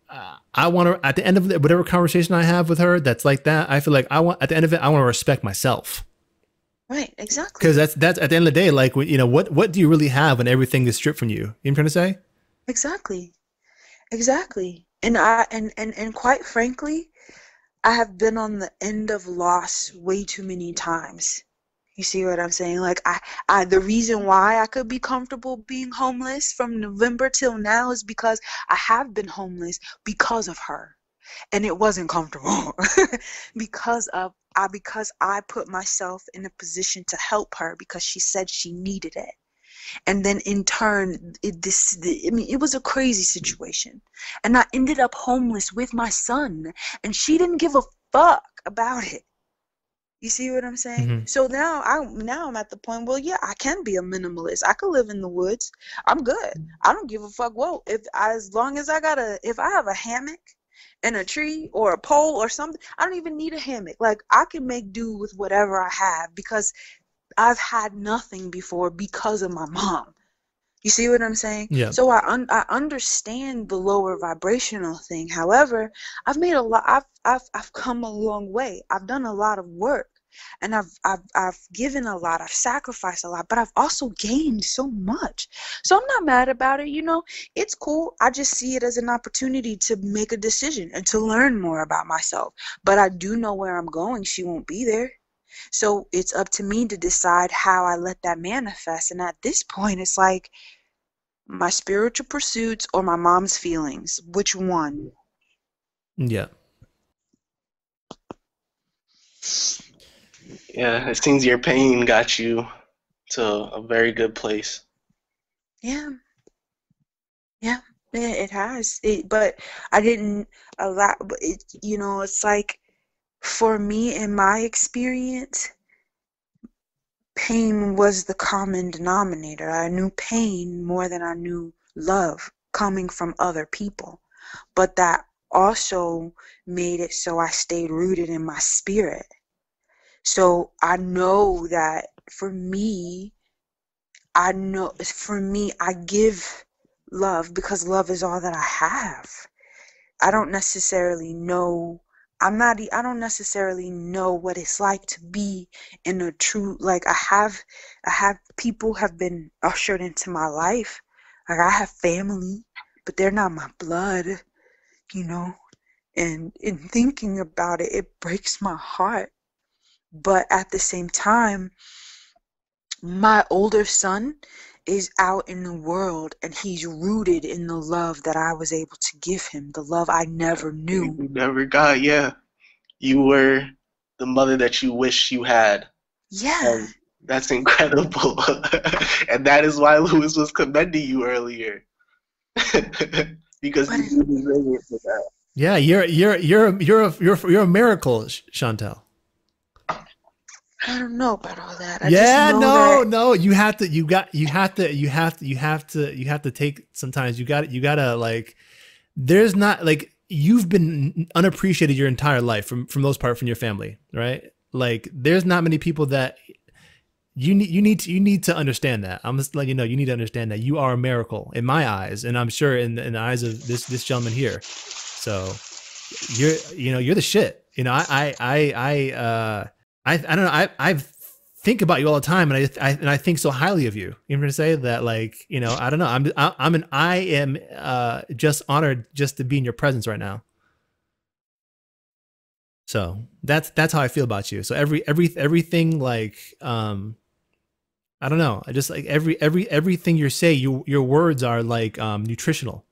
uh, I want to at the end of the, whatever conversation I have with her that's like that. I feel like I want at the end of it, I want to respect myself. Right, exactly. Because that's that's at the end of the day, like you know, what what do you really have when everything is stripped from you? You know what I'm trying to say? Exactly, exactly. And I and and and quite frankly, I have been on the end of loss way too many times. You see what I'm saying? Like I, I the reason why I could be comfortable being homeless from November till now is because I have been homeless because of her. And it wasn't comfortable [LAUGHS] because of I because I put myself in a position to help her because she said she needed it. And then in turn, it, this I mean, it was a crazy situation, and I ended up homeless with my son, and she didn't give a fuck about it. You see what I'm saying? Mhm. So now I now I'm at the point. Well, yeah, I can be a minimalist. I could live in the woods. I'm good. I don't give a fuck. Whoa, if as long as I got a if I have a hammock and a tree or a pole or something, I don't even need a hammock. Like I can make do with whatever I have because I've had nothing before because of my mom. You see what I'm saying? Yeah. So I un- I understand the lower vibrational thing. However, I've made a lot. I've I've I've come a long way. I've done a lot of work, and I've I've I've given a lot. I've sacrificed a lot, but I've also gained so much. So I'm not mad about it. You know, it's cool. I just see it as an opportunity to make a decision and to learn more about myself. But I do know where I'm going. She won't be there. So it's up to me to decide how I let that manifest. And at this point, it's like my spiritual pursuits or my mom's feelings. Which one? Yeah. Yeah, it seems your pain got you to a very good place. Yeah. Yeah. Yeah, it has. It, but I didn't allow. But it, you know, it's like for me in my experience, pain was the common denominator. I knew pain more than I knew love coming from other people. But that also made it so I stayed rooted in my spirit. So I know that for me, I know for me, I give love because love is all that I have. I don't necessarily know I'm not I don't necessarily know what it's like to be in a true like I have I have people have been ushered into my life. Like I have family, but they're not my blood, you know. And in thinking about it, it breaks my heart. But at the same time, my older son is out in the world and he's rooted in the love that I was able to give him, the love I never knew. You never got, yeah. You were the mother that you wish you had. Yeah. And that's incredible. [LAUGHS] and that is why Lewis was commending you earlier. [LAUGHS] because you deserve it for that. Yeah, you're you're you're you're a, you're you're a miracle, Chantel. I don't know about all that. I yeah, just know no, that no. You have to. You got. You have to. You have to. You have to. You have to take. Sometimes you got. You gotta like. There's not like you've been unappreciated your entire life from from those part from your family, right? Like there's not many people that you need. You need to. You need to understand that. I'm just letting you know. You need to understand that you are a miracle in my eyes, and I'm sure in in the eyes of this this gentleman here. So you're you know you're the shit. You know I I I I uh I I don't know I I think about you all the time and I, I and I think so highly of you. You I'm say that like you know I don't know I'm I, I'm an I am uh just honored just to be in your presence right now. So that's that's how I feel about you. So every every everything like um I don't know. I just like every every everything you say, you your words are like um nutritional.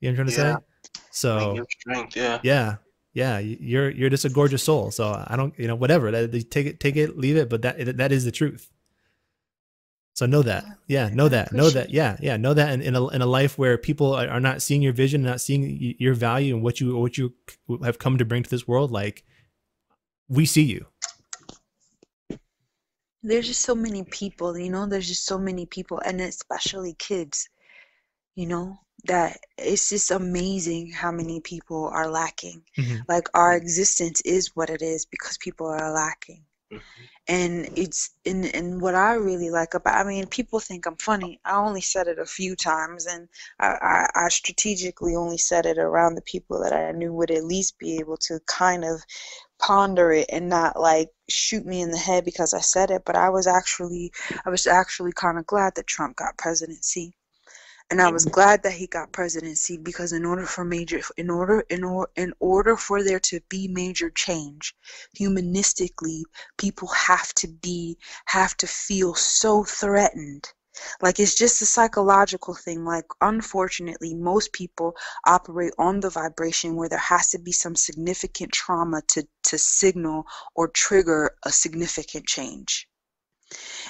You know what I'm trying to Yeah. say? So strength, yeah. yeah yeah you're you're just a gorgeous soul. So i don't you know whatever that, take it take it leave it but that that is the truth. So know that. Yeah know that know that. yeah yeah know that in, in, a, in a life where people are are not seeing your vision not seeing your value and what you what you have come to bring to this world like we see you. There's just so many people, you know, there's just so many people, and especially kids, you know, that it's just amazing how many people are lacking. Mhm. Like our existence is what it is because people are lacking. Mhm. And it's and, and what I really like about I mean, people think I'm funny. I only said it a few times and I, I, I strategically only said it around the people that I knew would at least be able to kind of ponder it and not like shoot me in the head because I said it, but I was actually I was actually kind of glad that Trump got presidency. And I was glad that he got presidency because in order for major in order in order in order for there to be major change, humanistically, people have to be have to feel so threatened. Like it's just a psychological thing. Like unfortunately, most people operate on the vibration where there has to be some significant trauma to to signal or trigger a significant change.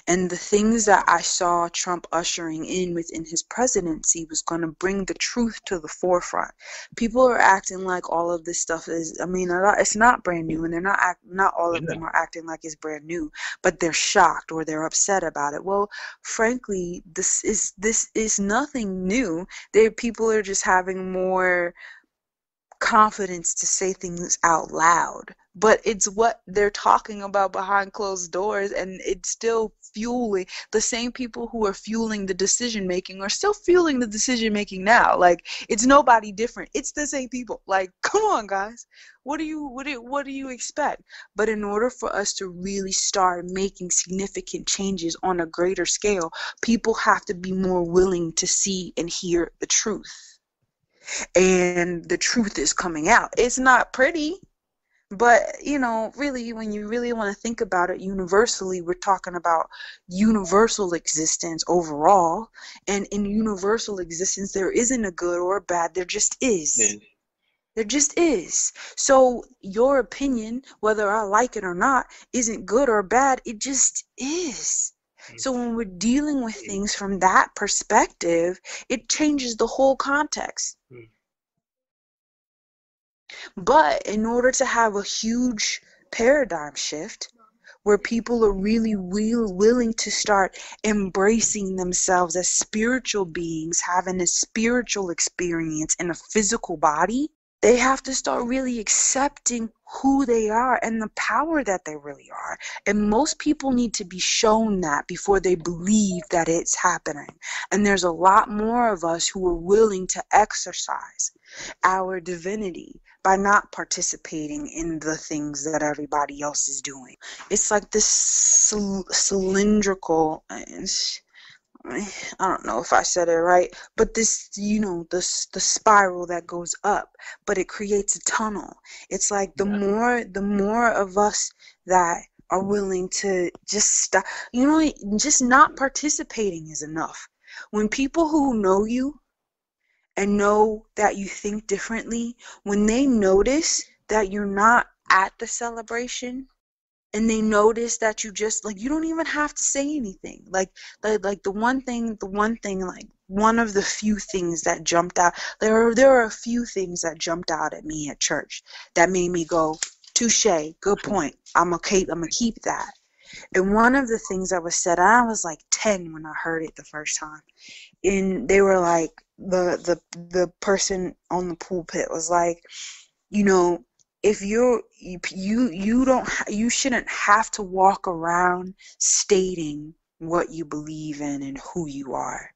And the things that I saw Trump ushering in within his presidency was going to bring the truth to the forefront. People are acting like all of this stuff is, I mean, it's not brand new, and they're not act, not all of them are acting like it's brand new, but they're shocked or they're upset about it. Well, frankly, this is this is nothing new. They people are just having more confidence to say things out loud but it's what they're talking about behind closed doors and it's still fueling the same people who are fueling the decision making are still fueling the decision making now. Like it's nobody different. It's the same people. Like [LAUGHS] come on guys. What do you what do, what do you expect? But in order for us to really start making significant changes on a greater scale people have to be more willing to see and hear the truth and the truth is coming out. It's not pretty, but you know, really, when you really want to think about it universally, we're talking about universal existence overall. And in universal existence, there isn't a good or a bad, there just is. Yeah. There just is. So your opinion, whether I like it or not, isn't good or bad. It just is. So when we're dealing with things from that perspective, it changes the whole context. Mm. But in order to have a huge paradigm shift, where people are really will, willing to start embracing themselves as spiritual beings, having a spiritual experience in a physical body, they have to start really accepting who they are and the power that they really are. And most people need to be shown that before they believe that it's happening. And there's a lot more of us who are willing to exercise our divinity by not participating in the things that everybody else is doing. It's like this cylindrical. Uh, I don't know if I said it right, but this, you know, the the spiral that goes up, but it creates a tunnel. It's like the yeah. more the more of us that are willing to just stop, you know, just not participating is enough. When people who know you and know that you think differently, when they notice that you're not at the celebration, and they notice that you just like you don't even have to say anything. Like like, like the one thing the one thing like one of the few things that jumped out there are there are a few things that jumped out at me at church that made me go touche good point. I'm okay i'm gonna keep that. And one of the things that was said i was like 10 when i heard it the first time. And they were like the the the person on the pulpit was like you know if you're you you, you don't you shouldn't have to walk around stating what you believe in and who you are.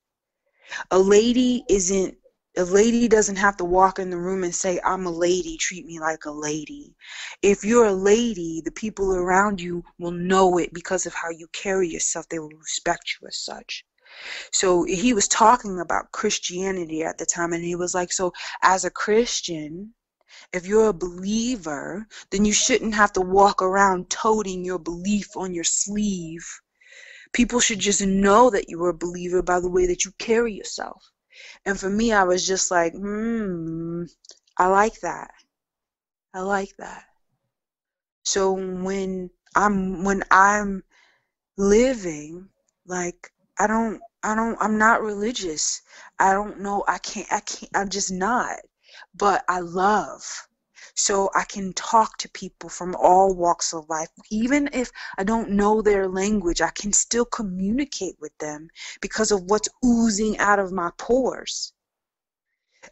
A lady isn't a lady doesn't have to walk in the room and say i'm a lady treat me like a lady. If you're a lady the people around you will know it because of how you carry yourself. They will respect you as such. So he was talking about christianity at the time and he was like so as a christian if you're a believer, then you shouldn't have to walk around toting your belief on your sleeve. People should just know that you're a believer by the way that you carry yourself. And for me, I was just like, hmm, I like that. I like that. So when I'm when I'm living, like I don't I don't I'm not religious. I don't know I can't I can't I'm just not but I love. So I can talk to people from all walks of life. Even if I don't know their language, I can still communicate with them because of what's oozing out of my pores.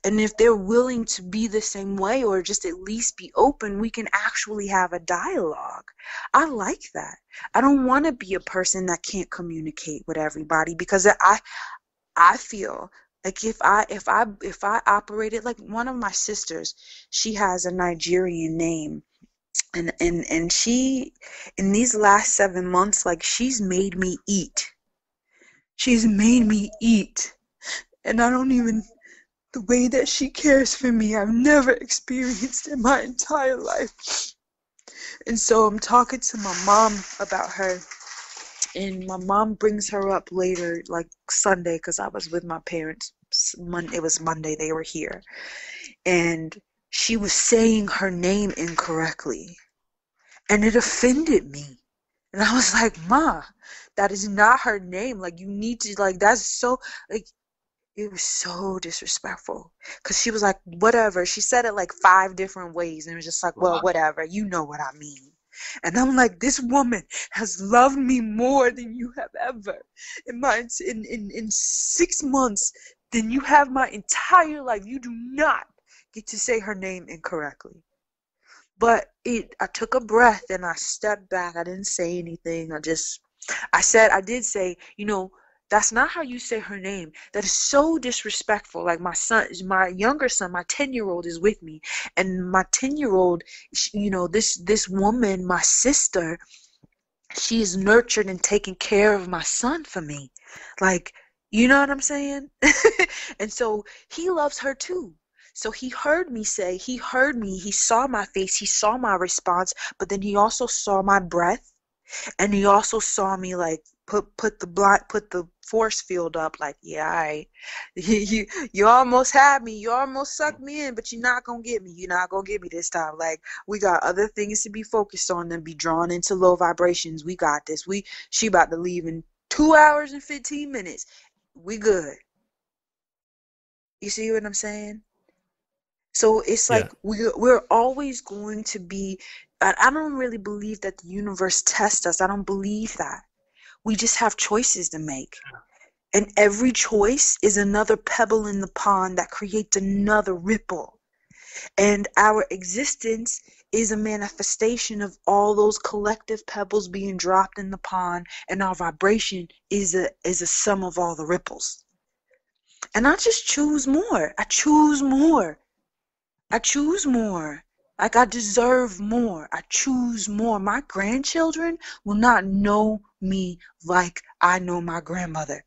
And if they're willing to be the same way or just at least be open, we can actually have a dialogue. I like that. I don't want to be a person that can't communicate with everybody because I I feel like if i if i if i operated like one of my sisters she has a nigerian name. And and and she in these last seven months like she's made me eat. She's made me eat. And i don't even the way that she cares for me i've never experienced in my entire life. And so i'm talking to my mom about her and my mom brings her up later, like Sunday, because I was with my parents. it was Monday they were here, and she was saying her name incorrectly, and it offended me. And I was like, Ma, that is not her name. Like you need to like that's so like it was so disrespectful. Because she was like whatever. She said it like five different ways. And it was just like well whatever. You know what i mean and I'm like, this woman has loved me more than you have ever. In my in, in, in six months, than you have my entire life. You do not get to say her name incorrectly. But it I took a breath and I stepped back. I didn't say anything. I just I said I did say, you know, that's not how you say her name. That is so disrespectful. Like my son, my younger son, my 10 year old is with me. And my 10 year old, you know, this, this woman, my sister, she is nurtured and taking care of my son for me. Like, you know what I'm saying? [LAUGHS] and so he loves her too. So he heard me say, he heard me, he saw my face, he saw my response, but then he also saw my breath and he also saw me like put put the block put the force field up like yeah I [LAUGHS] you you almost had me you almost sucked me in but you're not gonna get me you're not gonna get me this time like we got other things to be focused on than be drawn into low vibrations we got this we she about to leave in two hours and 15 minutes. We good. You see what I'm saying? So it's like Yeah. we're we're always going to be. I, I don't really believe that the universe tests us. I don't believe that. We just have choices to make, and every choice is another pebble in the pond that creates another ripple. And our existence is a manifestation of all those collective pebbles being dropped in the pond, and our vibration is a is a sum of all the ripples. And I just choose more. I choose more. I choose more. Like I deserve more. I choose more. My grandchildren will not know me like I know my grandmother.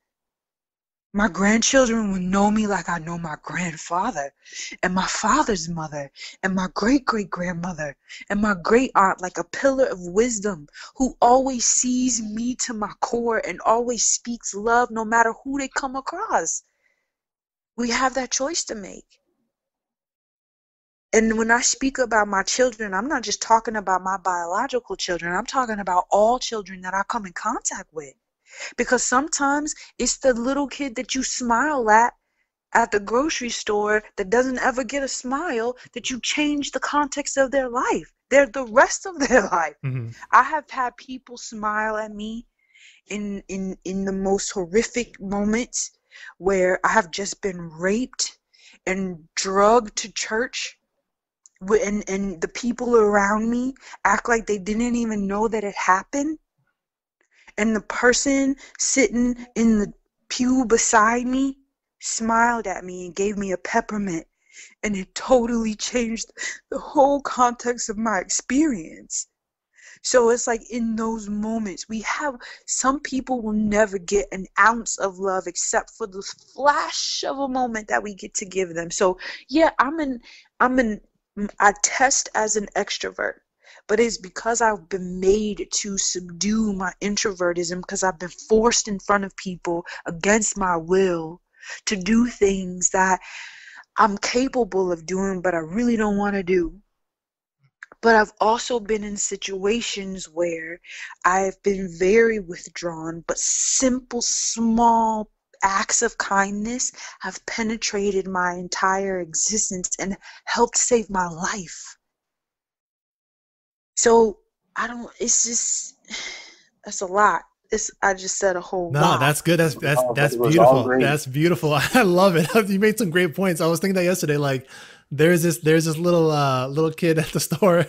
My grandchildren will know me like I know my grandfather and my father's mother and my great great grandmother and my great aunt like a pillar of wisdom who always sees me to my core and always speaks love no matter who they come across. We have that choice to make. And when I speak about my children, I'm not just talking about my biological children, I'm talking about all children that I come in contact with. Because sometimes it's the little kid that you smile at at the grocery store that doesn't ever get a smile that you change the context of their life. They're the rest of their [LAUGHS] life. hmm I have had people smile at me in in in the most horrific moments where I have just been raped and drugged to church and and the people around me act like they didn't even know that it happened. And the person sitting in the pew beside me smiled at me and gave me a peppermint. And it totally changed the whole context of my experience. So it's like in those moments, we have some people will never get an ounce of love except for the flash of a moment that we get to give them. So yeah, I'm an I'm an Mm, I test as an extrovert, but it's because I've been made to subdue my introvertism because I've been forced in front of people against my will to do things that I'm capable of doing, but I really don't want to do. But I've also been in situations where I've been very withdrawn, but simple, small acts of kindness have penetrated my entire existence and helped save my life. So I don't, it's just, that's a lot. It's, I just said a whole No, lot. that's good. That's that's that's it was all beautiful. That's beautiful. [LAUGHS] I love it. [LAUGHS] You made some great points. I was thinking that yesterday. Like, there's this there's this little uh little kid [LAUGHS] at the store,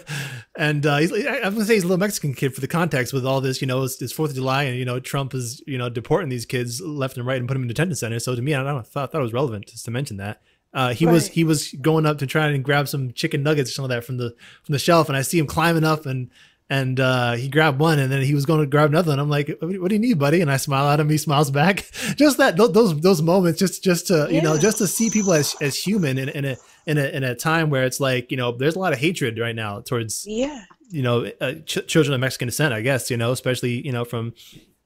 and uh, he's I- I'm gonna say he's a little Mexican kid for the context with all this. You know, it's, it's Fourth of July, and you know Trump is you know deporting these kids left and right and putting them in detention centers. So to me, I don't know, thought thought it was relevant just to mention that. Uh, he was he was going up to try and grab some chicken nuggets or some of that from the from the shelf, and I see him climbing up and and uh, he grabbed one, and then he was going to grab another, and I'm like, "What, do you need, buddy?" And I smile at him. He smiles back. [LAUGHS] just that those those moments, just just to you know, just to see people as as human in, in a in a in a time where it's like you know, there's a lot of hatred right now towards yeah. you know uh, ch- children of Mexican descent. I guess you know, especially you know from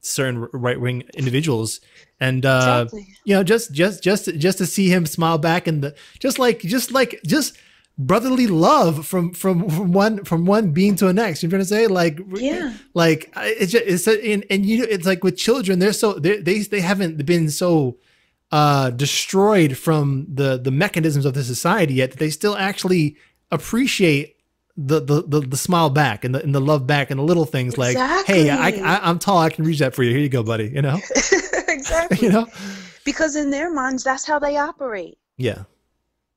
certain right wing individuals, and uh, Exactly. you know, just just just just to see him smile back and the just like just like just brotherly love from from from one from one being to the next. You know what I'm saying? Like Yeah. like it's just it's a- and and you know it's like with children they're so they they they haven't been so uh destroyed from the the mechanisms of the society yet that they still actually appreciate the the the, the smile back and the and the love back and the little things like hey I, I I'm tall I can reach that for you here you go buddy you know [LAUGHS] [LAUGHS] exactly. you know Because in their minds, that's how they operate. yeah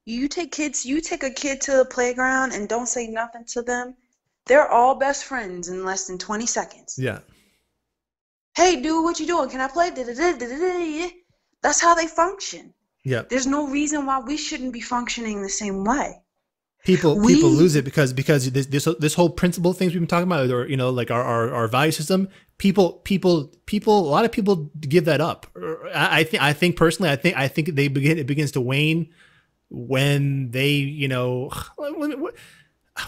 You take kids, you take a kid to the playground and don't say nothing to them. They're all best friends in less than 20 seconds. yeah Hey, dude, what you doing? Can I play? That's how they function. yeah There's no reason why we shouldn't be functioning the same way. people We- people lose it because because this this this whole principle things we've been talking about or you know like our our, our value system people people people a lot of people give that up i, I think i think personally i think i think they begin it begins to wane when they you know [SIGHS] when, when-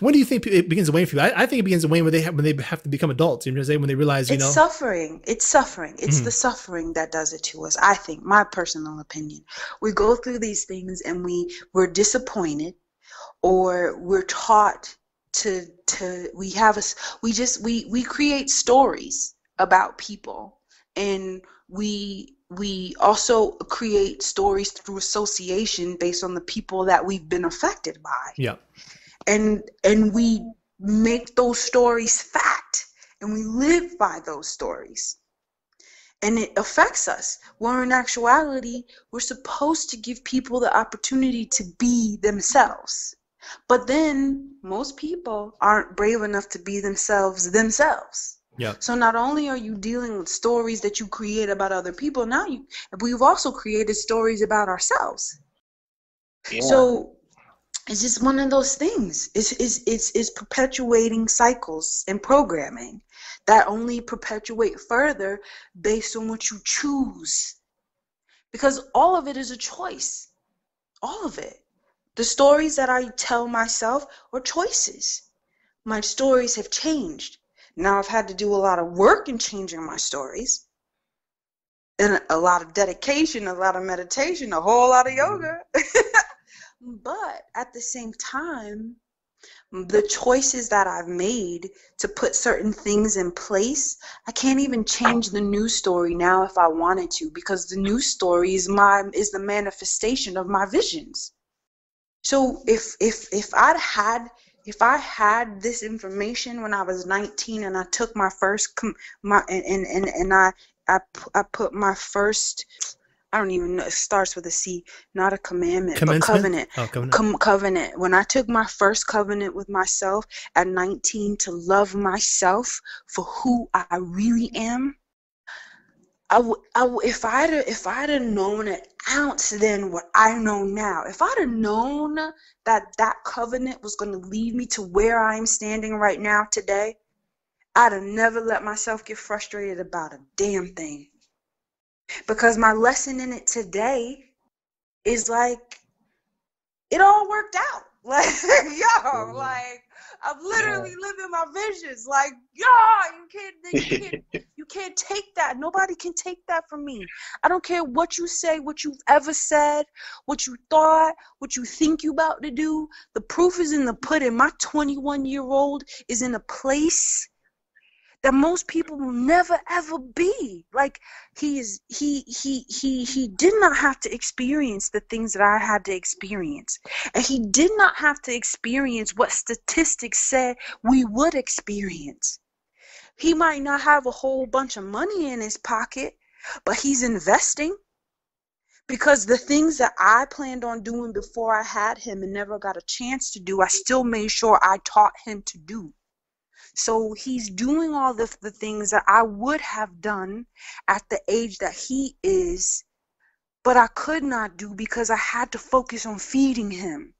when do you think it begins to wane for you i, I think it begins to wane when they have when they have to become adults you know what I'm saying? when they realize you It's know suffering. It's suffering. It's Mhm. the suffering that does it to us. I think, my personal opinion. We go through these things and we we're disappointed, or we're taught to to we have us we just we we create stories about people and we we also create stories through association based on the people that we've been affected by. Yeah. And and we make those stories fact and we live by those stories. And it affects us. Where in actuality, we're supposed to give people the opportunity to be themselves. But then most people aren't brave enough to be themselves themselves. Yeah. So not only are you dealing with stories that you create about other people, now you we've also created stories about ourselves. Yeah. So it's just one of those things. It's, it's it's it's perpetuating cycles and programming that only perpetuate further based on what you choose. Because all of it is a choice. All of it. The stories that I tell myself are choices. My stories have changed. Now I've had to do a lot of work in changing my stories. And a lot of dedication, a lot of meditation, a whole lot of yoga. [LAUGHS] but at the same time, the choices that I've made to put certain things in place, I can't even change the news story now if I wanted to because the news story is my is the manifestation of my visions. So if if if I'd had if I had this information when I was 19 and I took my first com- my and and and, I, I I put my first I don't even know it starts with a C not a commandment but covenant Oh, covenant. com- covenant when I took my first covenant with myself at 19 to love myself for who I really am I w- I w- if I'd have- if I'd have known an ounce then what I know now, if I'd have known that that covenant was going to lead me to where I am standing right now today, I'd have never let myself get frustrated about a damn thing. Because my lesson in it today is like it all worked out. [LAUGHS] Like yo, mm-hmm. like I'm literally living my visions. Like yo, you can't you can't [LAUGHS] you can't take that. Nobody can take that from me. I don't care what you say, what you've ever said, what you thought, what you think you about to do. The proof is in the pudding. My 21 year old is in a place that most people will never ever be. Like he is he he he he did not have to experience the things that I had to experience. And he did not have to experience what statistics said we would experience. He might not have a whole bunch of money in his pocket, but he's investing. Because the things that I planned on doing before I had him and never got a chance to do, I still made sure I taught him to do. So he's doing all the, the things that I would have done at the age that he is, but I could not do because I had to focus on feeding him.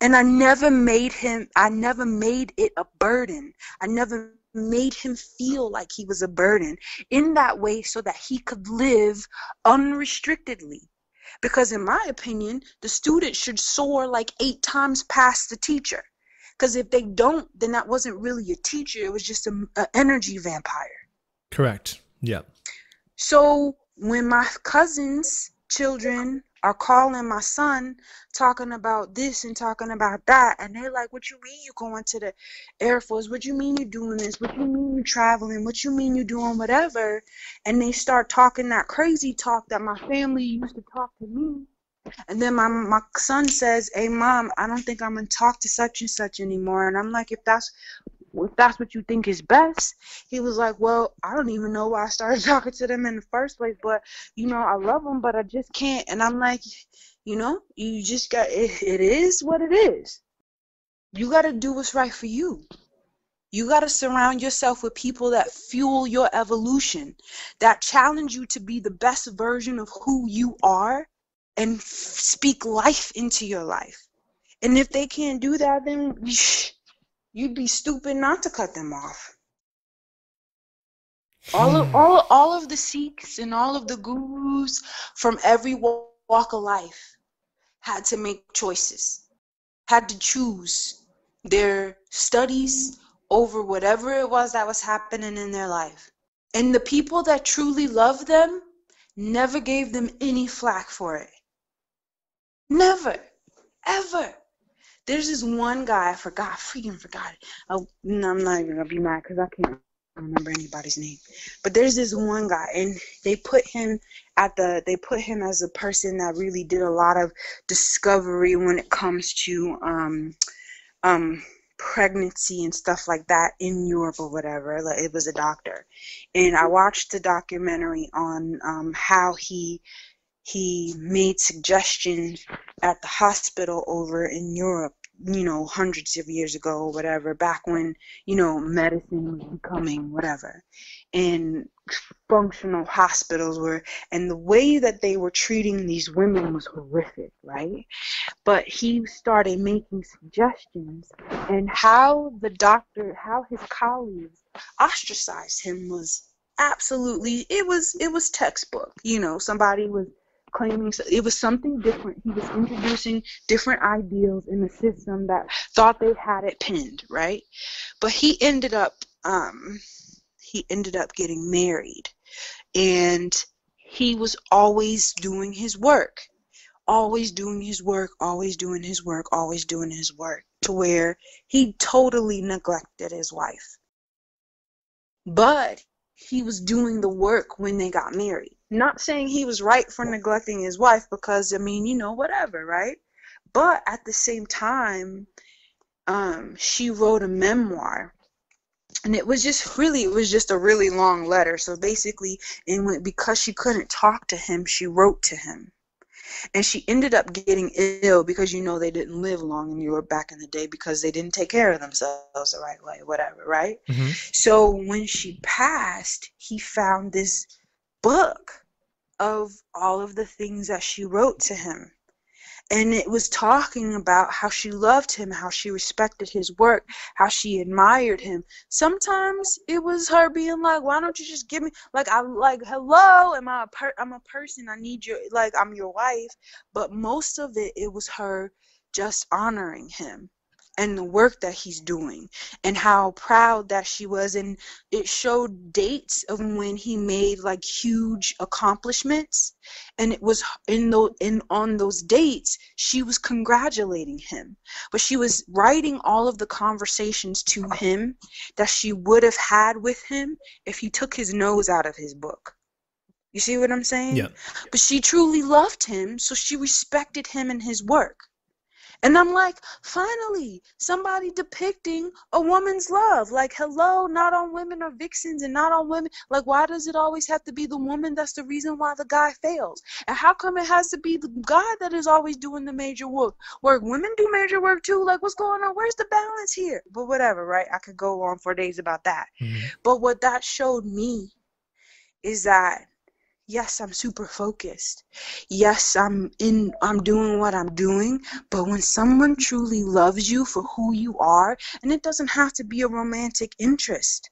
And I never made him, I never made it a burden. I never made him feel like he was a burden in that way so that he could live unrestrictedly. Because, in my opinion, the student should soar like eight times past the teacher. Because if they don't, then that wasn't really a teacher, it was just an energy vampire. Correct. Yeah. So when my cousins' children are calling my son talking about this and talking about that, and they're like, What you mean you going to the Air Force? What you mean you're doing this? What you mean you're traveling? What you mean you're doing whatever? And they start talking that crazy talk that my family used to talk to me. And then my my son says, "Hey mom, I don't think I'm gonna talk to such and such anymore." And I'm like, "If that's if that's what you think is best," he was like, "Well, I don't even know why I started [LAUGHS] talking to them in the first place, but you know, I love them, but I just can't." And I'm like, "You know, you just got it. It is what it is. You got to do what's right for you." You got to surround yourself with people that fuel your evolution, that challenge you to be the best version of who you are and f- speak life into your life. And if they can't do that, then you'd be stupid not to cut them off. All of hmm. all all of the Sikhs and all of the gurus from every walk of life had to make choices, had to choose their studies over whatever it was that was happening in their life. And the people that truly loved them never gave them any flack for it. Never, ever. There's this one guy, I forgot, I freaking forgot. Oh, no, I'm not even gonna be mad because I can't remember anybody's name, but there's this one guy, and they put him at the they put him as a person that really did a lot of discovery when it comes to um um pregnancy and stuff like that in Europe or whatever. Like it was a doctor, and I watched the documentary on um, how he he made suggestions at the hospital over in Europe you know, hundreds of years ago or whatever, back when, you know, medicine was becoming whatever. And functional hospitals were, and the way that they were treating these women was horrific, right? But he started making suggestions, and how the doctor, how his colleagues ostracized him was absolutely, it was, it was textbook. You know, somebody was claiming it was something different. He was introducing different ideals in the system that thought they had it pinned, right? But he ended up um, he ended up getting married, and he was always doing his work, always doing his work, always doing his work, always doing his work, to where he totally neglected his wife. But he was doing the work when they got married. Not saying he was right for neglecting his wife because I mean, you know, whatever, right? But at the same time, um, she wrote a memoir and it was just really it was just a really long letter so basically and because she couldn't talk to him she wrote to him and she ended up getting ill because you know they didn't live long in Europe back in the day because they didn't take care of themselves the right way, whatever, right? Mm-hmm. So when she passed, he found this book of all of the things that she wrote to him and it was talking about how she loved him, how she respected his work, how she admired him. Sometimes it was her being like, "Why don't you just give me like I like hello, am I a per- I'm a person, I need you like I'm your wife." But most of it it was her just honoring him and the work that he's doing and how proud that she was. And it showed dates of when he made like huge accomplishments. And it was in the in on those dates she was congratulating him. But she was writing all of the conversations to him that she would have had with him if he took his nose out of his book. You see what i'm saying? Yeah. But she truly loved him so she respected him and his work and I'm like, finally, somebody depicting a woman's love. Like, hello, not on women or vixens and not on women. Like, why does it always have to be the woman that's the reason why the guy fails? And how come it has to be the guy that is always doing the major work? Work. Women do major work too. Like, what's going on? Where's the balance here? But whatever, right? I could go on for days about that. Mm-hmm. But what that showed me is that yes i'm super focused. Yes i'm in i'm doing what i'm doing but when someone truly loves you for who you are and it doesn't have to be a romantic interest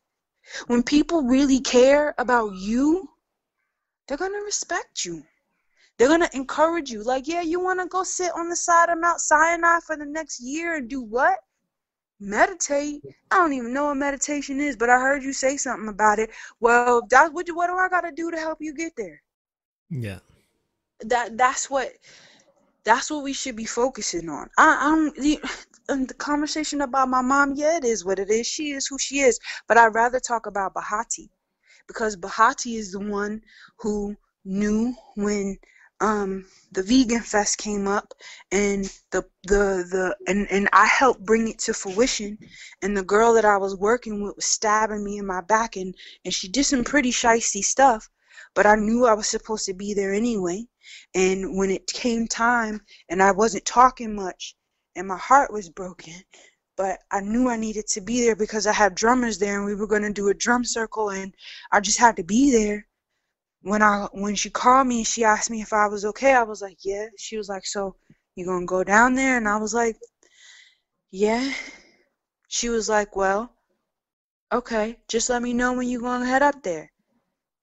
when people really care about you they're going to respect you. They're going to encourage you like yeah you want to go sit on the side of mount sinai for the next year and do what meditate. I don't even know what meditation is, but I heard you say something about it. Well, that's what, what do I got to do to help you get there? Yeah. That that's what that's what we should be focusing on. I, I'm the, the conversation about my mom. Yeah, it is what it is. She is who she is. But I'd rather talk about Bahati because Bahati is the one who knew when um the vegan fest came up and the the the and and I helped bring it to fruition. And the girl that I was working with was stabbing me in my back and and she did some pretty shisty stuff but I knew I was supposed to be there anyway. And when it came time and I wasn't talking much and my heart was broken but I knew I needed to be there because I had drummers there and we were going to do a drum circle and I just had to be there when I when she called me and she asked me if I was okay, I was like, yeah. She was like, so you gonna go down there? And I was like, yeah. She was like, well, okay, just let me know when you gonna head up there.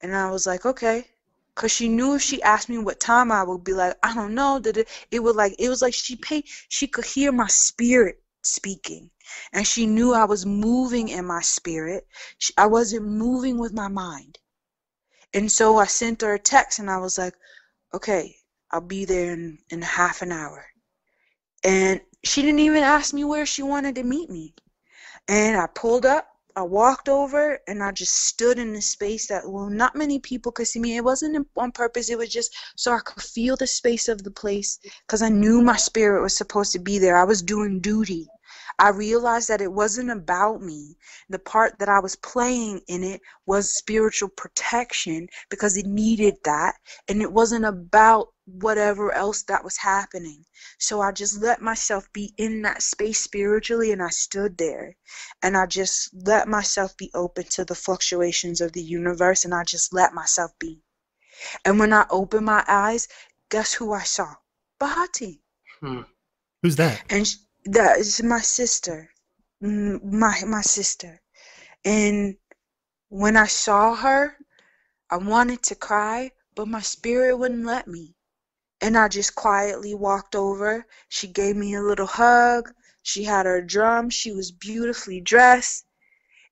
And I was like, okay. Cause she knew if she asked me what time I would be like, I don't know. That it, it would like it was like she paid. She could hear my spirit speaking, and she knew I was moving in my spirit. She, I wasn't moving with my mind. And so I sent her a text and I was like, okay, I'll be there in, in half an hour. And she didn't even ask me where she wanted to meet me. And I pulled up I walked over and I just stood in the space that well not many people could see me. It wasn't on purpose. It was just so I could feel the space of the place because I knew my spirit was supposed to be there. I was doing duty. I realized that it wasn't about me. The part that I was playing in it was spiritual protection because it needed that. And it wasn't about whatever else that was happening. So I just let myself be in that space spiritually and I stood there. And I just let myself be open to the fluctuations of the universe and I just let myself be. And when I opened my eyes, guess who I saw? Bahati. Hmm. Who's that? And sh- that is my sister. My my sister. And when I saw her, I wanted to cry, but my spirit wouldn't let me. And I just quietly walked over. She gave me a little hug. She had her drum. She was beautifully dressed.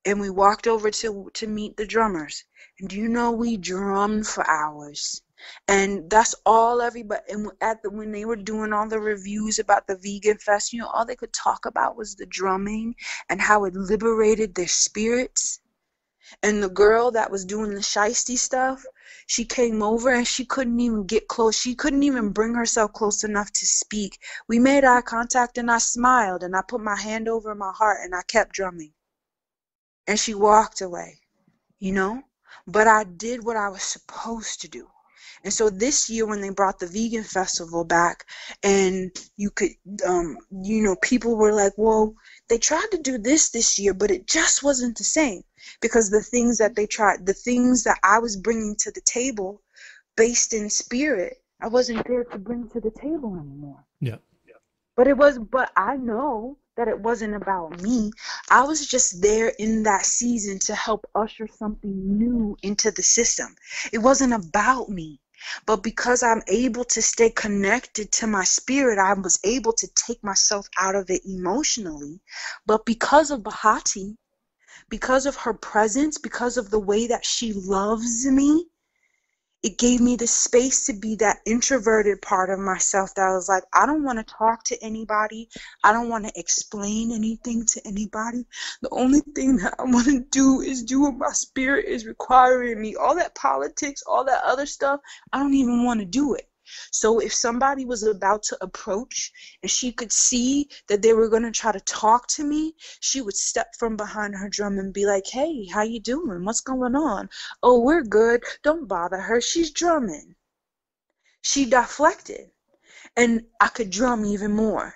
And we walked over to to meet the drummers. And do you know we drummed for hours? And that's all everybody and at the when they were doing all the reviews about the vegan fest, you know, all they could talk about was the drumming and how it liberated their spirits. And the girl that was doing the shisty stuff, she came over and she couldn't even get close. She couldn't even bring herself close enough to speak. We made eye contact and I smiled and I put my hand over my heart and I kept drumming. And she walked away, you know? But I did what I was supposed to do. And so this year when they brought the vegan festival back and you could um you know people were like, "Well, they tried to do this this year, but it just wasn't the same." Because the things that they tried, the things that I was bringing to the table based in spirit, I wasn't there to bring to the table anymore. Yeah. But it was but I know that it wasn't about me. I was just there in that season to help usher something new into the system. It wasn't about me. But because I'm able to stay connected to my spirit, I was able to take myself out of it emotionally. But because of Bahati, because of her presence, because of the way that she loves me, it gave me the space to be that introverted part of myself that was like, I don't want to talk to anybody. I don't want to explain anything to anybody. The only thing that I want to do is do what my spirit is requiring me. All that politics, all that other stuff, I don't even want to do it. So if somebody was about to approach and she could see that they were going to try to talk to me, she would step from behind her drum and be like, "Hey, how you doing? What's going on? Oh, we're good. Don't bother her. She's drumming." She deflected and I could drum even more.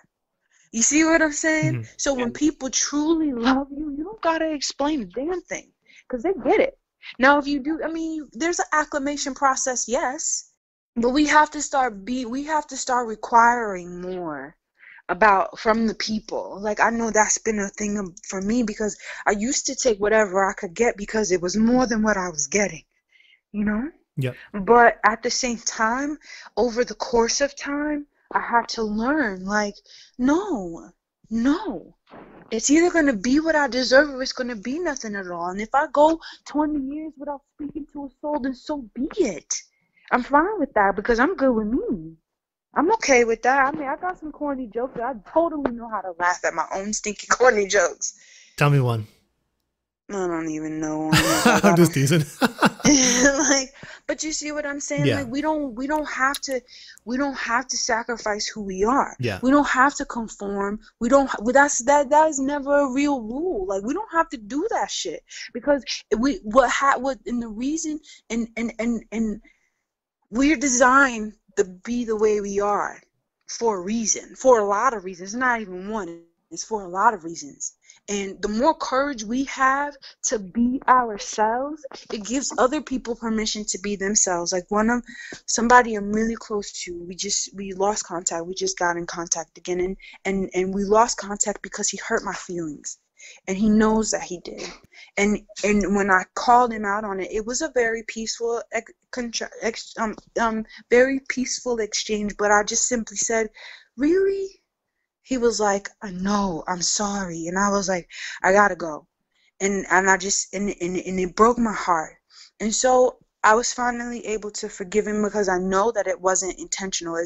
You see what I'm saying? Mhm. So when people truly love you, you don't got to explain a damn thing cuz they get it. Now if you do, I mean, there's an acclimation process, yes. But we have to start be we have to start requiring more about from the people. Like I know that's been a thing for me because I used to take whatever I could get because it was more than what I was getting. You know? yeah But at the same time, over the course of time, I had to learn like no. No. It's either going to be what I deserve or it's going to be nothing at all. And if I go 20 years without speaking to a soul, then so be it. I'm fine with that because I'm good with me. I'm okay with that. I mean, I got some corny jokes. I totally know how to laugh at my own stinky [LAUGHS] corny jokes. Tell me one. I don't even know. [LAUGHS] one. I'm just teasing. [LAUGHS] like, but you see what I'm saying? Yeah. Like, we don't, we don't have to, we don't have to sacrifice who we are. yeah. We don't have to conform. We don't. That's that. That is never a real rule. Like we don't have to do that shit because we what ha what and the reason and and and and we're designed to be the way we are for a reason. For a lot of reasons. It's Not even one. It's for a lot of reasons. And the more courage we have to be ourselves, it gives other people permission to be themselves. Like one of somebody I'm really close to, we just we lost contact. We just got in contact again and and and we lost contact because he hurt my feelings. And he knows that he did. And and when I called him out on it, it was a very peaceful ex, um um very peaceful exchange, but I just simply said, "Really?" He was like, "I know, I'm sorry." And I was like, "I got to go." And and I just and and, and it broke my heart. And so I was finally able to forgive him because I know that it wasn't intentional.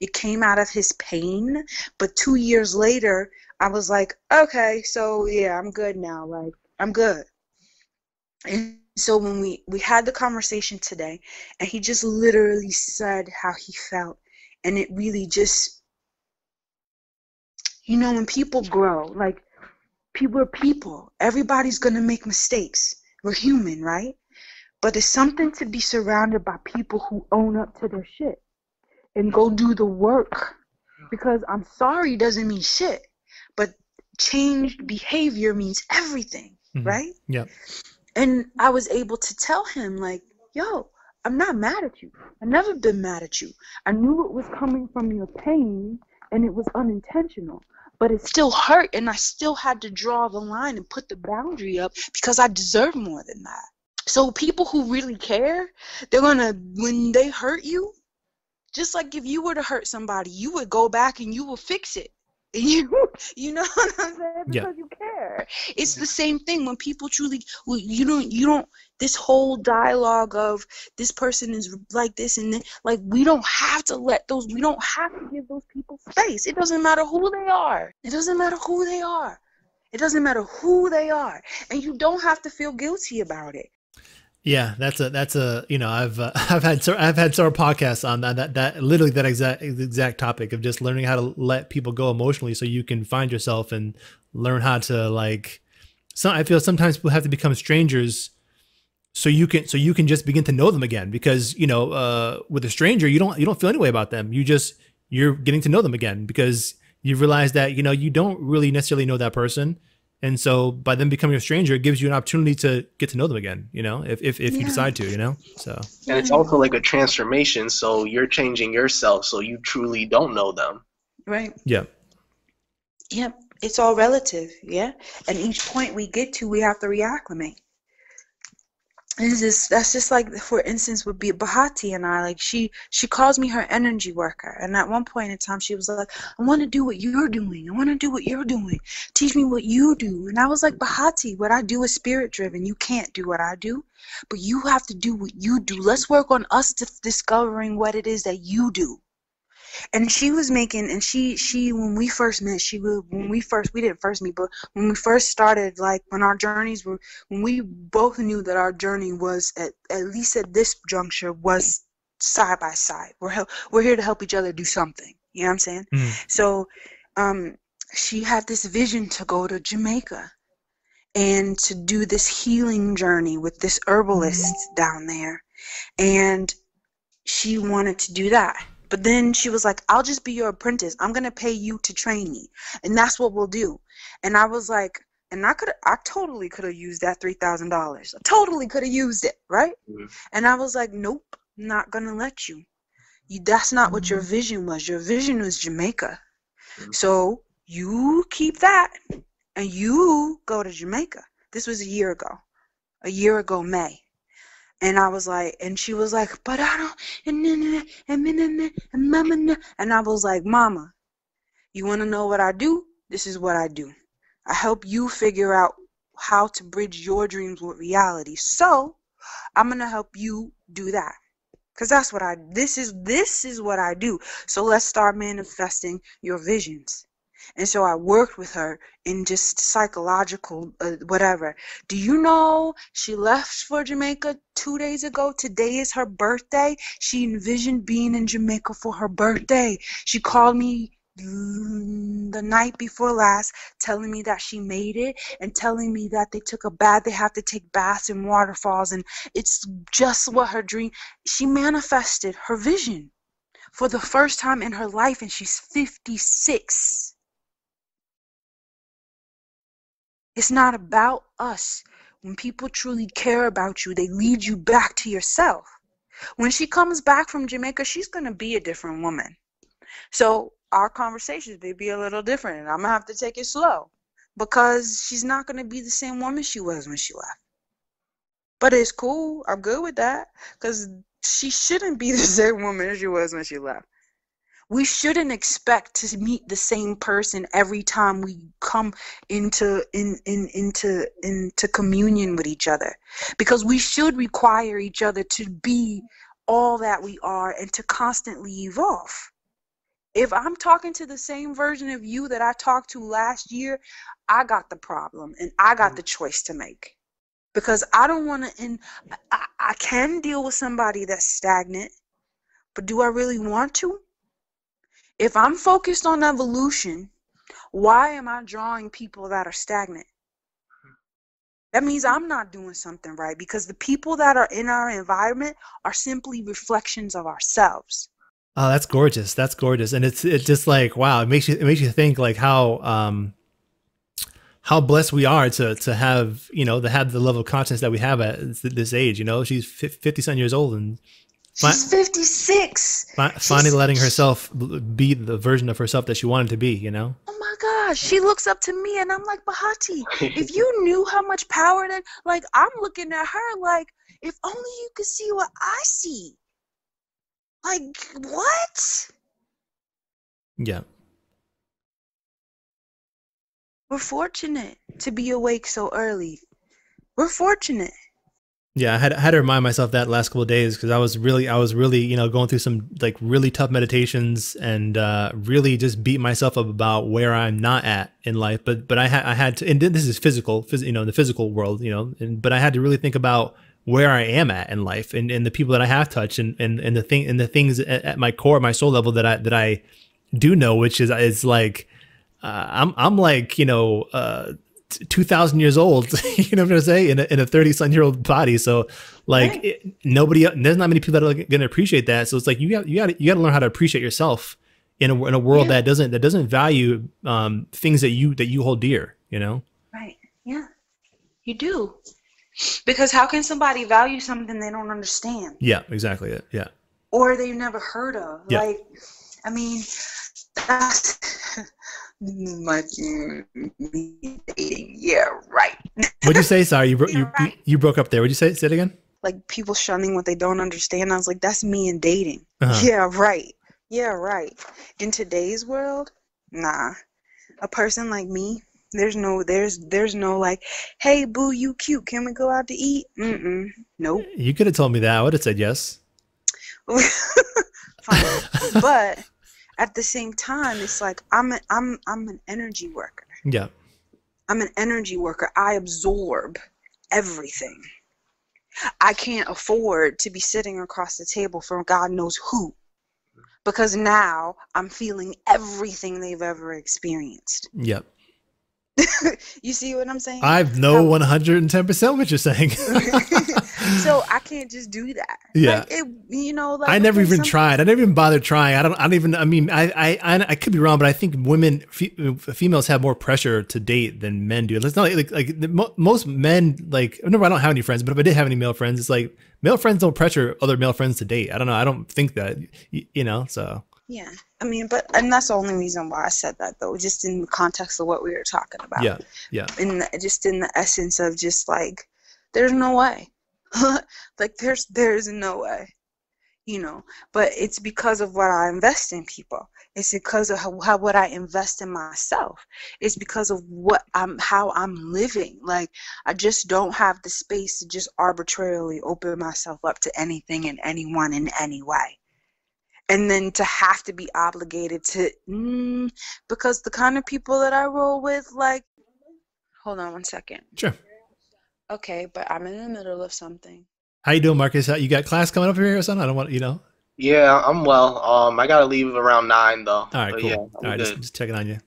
It came out of his pain. But two years later, I was like, okay, so yeah, I'm good now. Like, I'm good. And so when we we had the conversation today and he just literally said how he felt and it really just you know when people grow like people are people everybody's going to make mistakes we're human right but it's something to be surrounded by people who own up to their shit and go do the work because i'm sorry doesn't mean shit but changed behavior means everything Mhm. right Yeah. and I was able to tell him, like, yo, I'm not mad at you. I've never been mad at you. I knew it was coming from your pain and it was unintentional. But it still hurt and I still had to draw the line and put the boundary up because I deserve more than that. So people who really care, they're gonna when they hurt you, just like if you were to hurt somebody, you would go back and you will fix it. And [LAUGHS] you you know what I'm saying? Yeah. Because you care. It's the same thing when people truly well, you don't you don't this whole dialogue of this person is like this and then like we don't have to let those we don't have to give those people space. It doesn't matter who they are. It doesn't matter who they are. It doesn't matter who they are. And you don't have to feel guilty about it. Yeah, that's a that's a you know I've uh, [LAUGHS] I've had I've had several podcasts on that that that literally that exact exact topic of just learning how to let people go emotionally so you can find yourself and learn how to like. So I feel sometimes people have to become strangers so you can so you can just begin to know them again because you know uh, with a stranger you don't you don't feel any way about them you just you're getting to know them again because you realize that you know you don't really necessarily know that person and so by them becoming a stranger it gives you an opportunity to get to know them again you know if if, if you decide to you know so And it's also like a transformation, so you're changing yourself, so you truly don't know them. Right. yeah Yep. It's all relative, yeah. And each point we get to, we have to reacclimate. It's just that's just like for instance would be Bahati and I like she she calls me her energy worker. And at one point in time she was like I want to do what you're doing. I want to do what you're doing. Teach me what you do. And I was like Bahati what I do is spirit driven you can't do what I do. But you have to do what you do. Let's work on us dis- discovering what it is that you do and she was making and she she when we first met she would when we first we didn't first meet but when we first started like when our journeys were when we both knew that our journey was at, at least at this juncture was side by side. We're hel- we're here to help each other do something. You know what i'm saying? Mhm. so um she had this vision to go to jamaica and to do this healing journey with this herbalist down there. And she wanted to do that but then she was like i'll just be your apprentice. I'm going to pay you to train me. And that's what we'll do. And i was like and i could i totally could have used that $3000 i totally could have used it right? Mhm. and i was like nope not going to let you. you that's not what your vision was. Your vision was jamaica. Mhm. so you keep that and you go to jamaica. This was a year ago. A year ago may and I was like, and she was like, but I don't, and then, and then, and and I was like, mama, you want to know what I do? This is what I do. I help you figure out how to bridge your dreams with reality. So I'm gonna help you do that, cause that's what I. This is this is what I do. So let's start manifesting your visions. And so I worked with her in just psychological, uh, whatever. Do you know she left for Jamaica two days ago? Today is her birthday. She envisioned being in Jamaica for her birthday. She called me the night before last telling me that she made it and telling me that they took a bath they have to take baths in waterfalls and it's just what her dream she manifested her vision for the first time in her life and she's 56 it's not about us. When people truly care about you they lead you back to yourself. When she comes back from jamaica she's going to be a different woman. So our conversations may be a little different and i'm going to have to take it slow because she's not going to be the same woman she was when she left. But it's cool. I'm good with that because she shouldn't be [LAUGHS] the same woman she was when she left we shouldn't expect to meet the same person every time we come into in, in into into communion with each other because we should require each other to be all that we are and to constantly evolve If I'm talking to the same version of you that I talked to last year, I got the problem and I got mm. the choice to make. Because I don't want to, and I, I can deal with somebody that's stagnant, but do I really want to? If I'm focused on evolution, why am I drawing people that are stagnant? That means I'm not doing something right because the people that are in our environment are simply reflections of ourselves. Oh, that's gorgeous. That's gorgeous. And it's it's just like wow, it makes you it makes you think like how um how blessed we are to to have, you know, to have the level of consciousness that we have at this age, you know. She's 50 some years old and She's 56. Fi- finally She's, letting herself be the version of herself that she wanted to be, you know? Oh my gosh. She looks up to me and I'm like, Bahati, if you [LAUGHS] knew how much power that, like, I'm looking at her like, if only you could see what I see. Like, what? Yeah. We're fortunate to be awake so early. We're fortunate. Yeah, I had I had to remind myself that last couple days because I was really I was really you know going through some like really tough meditations and uh, really just beat myself up about where I'm not at in life. But but I had I had to and this is physical, phys- you know, in the physical world, you know, and, but I had to really think about where I am at in life and, and the people that I have touched and, and, and the thing and the things at, at my core, my soul level that I that I do know, which is is like uh, I'm I'm like you know. Uh, 2000 years old [LAUGHS] you know what i'm saying? In a, in a 30 some year old body. So like right. it, nobody there's not many people that are going to appreciate that. So it's like you got you got you got to learn how to appreciate yourself in a, in a world yeah. that doesn't that doesn't value um, things that you that you hold dear you know? Right. Yeah. You do. Because how can somebody value something they don't understand? Yeah exactly it. Yeah. Or they've never heard of. Yeah. like i mean that's [LAUGHS] my dating. Yeah, right. What'd you say? Sorry, you bro- [LAUGHS] you, right. you broke up there. What'd you say? Say it again. Like people shunning what they don't understand. I was like, that's me and dating. Uh-huh. [LAUGHS] Yeah, right. Yeah, right. In today's world, nah. A person like me, there's no, there's, there's no like, hey, boo, you cute. Can we go out to eat? Mm-mm. Nope. You could have told me that. I would have said yes. [LAUGHS] Fine, but at the same time it's like i'm a, i'm i'm an energy worker. Yeah. I'm an energy worker. I absorb everything. I can't afford to be sitting across the table from god knows who because now i'm feeling everything they've ever experienced. Yep [LAUGHS] you see what I'm saying? I know 110% what you're saying. [LAUGHS] [LAUGHS] so I can't just do that. Yeah. Like it, you know, like I never even something- tried. I never even bothered trying. I don't, I don't even, I mean, I, I, I, I could be wrong, but I think women, uh, females have more pressure to date than men do. It's not like, like, like most men, like, no, I don't have any friends, but if I did have any male friends, it's like male friends don't pressure other male friends to date. I don't know. I don't think that, you know, so. Yeah. I mean, but and that's the only reason why I said that though, just in the context of what we were talking about. Yeah. Yeah. In the, just in the essence of just like, there's no way. [LAUGHS] like there's there's no way. You know, but it's because of what I invest in people. It's because of how, how what I invest in myself. It's because of what I'm how I'm living. Like I just don't have the space to just arbitrarily open myself up to anything and anyone in any way and then to have to be obligated to mm, because the kind of people that I roll with like hold on one second. Sure. Okay, but I'm in the middle of something. How you doing, Marcus? You got class coming up here or something? I don't want you know. Yeah, I'm well. Um, I gotta leave around nine though. All right, cool. Yeah, All right, just, just checking on you.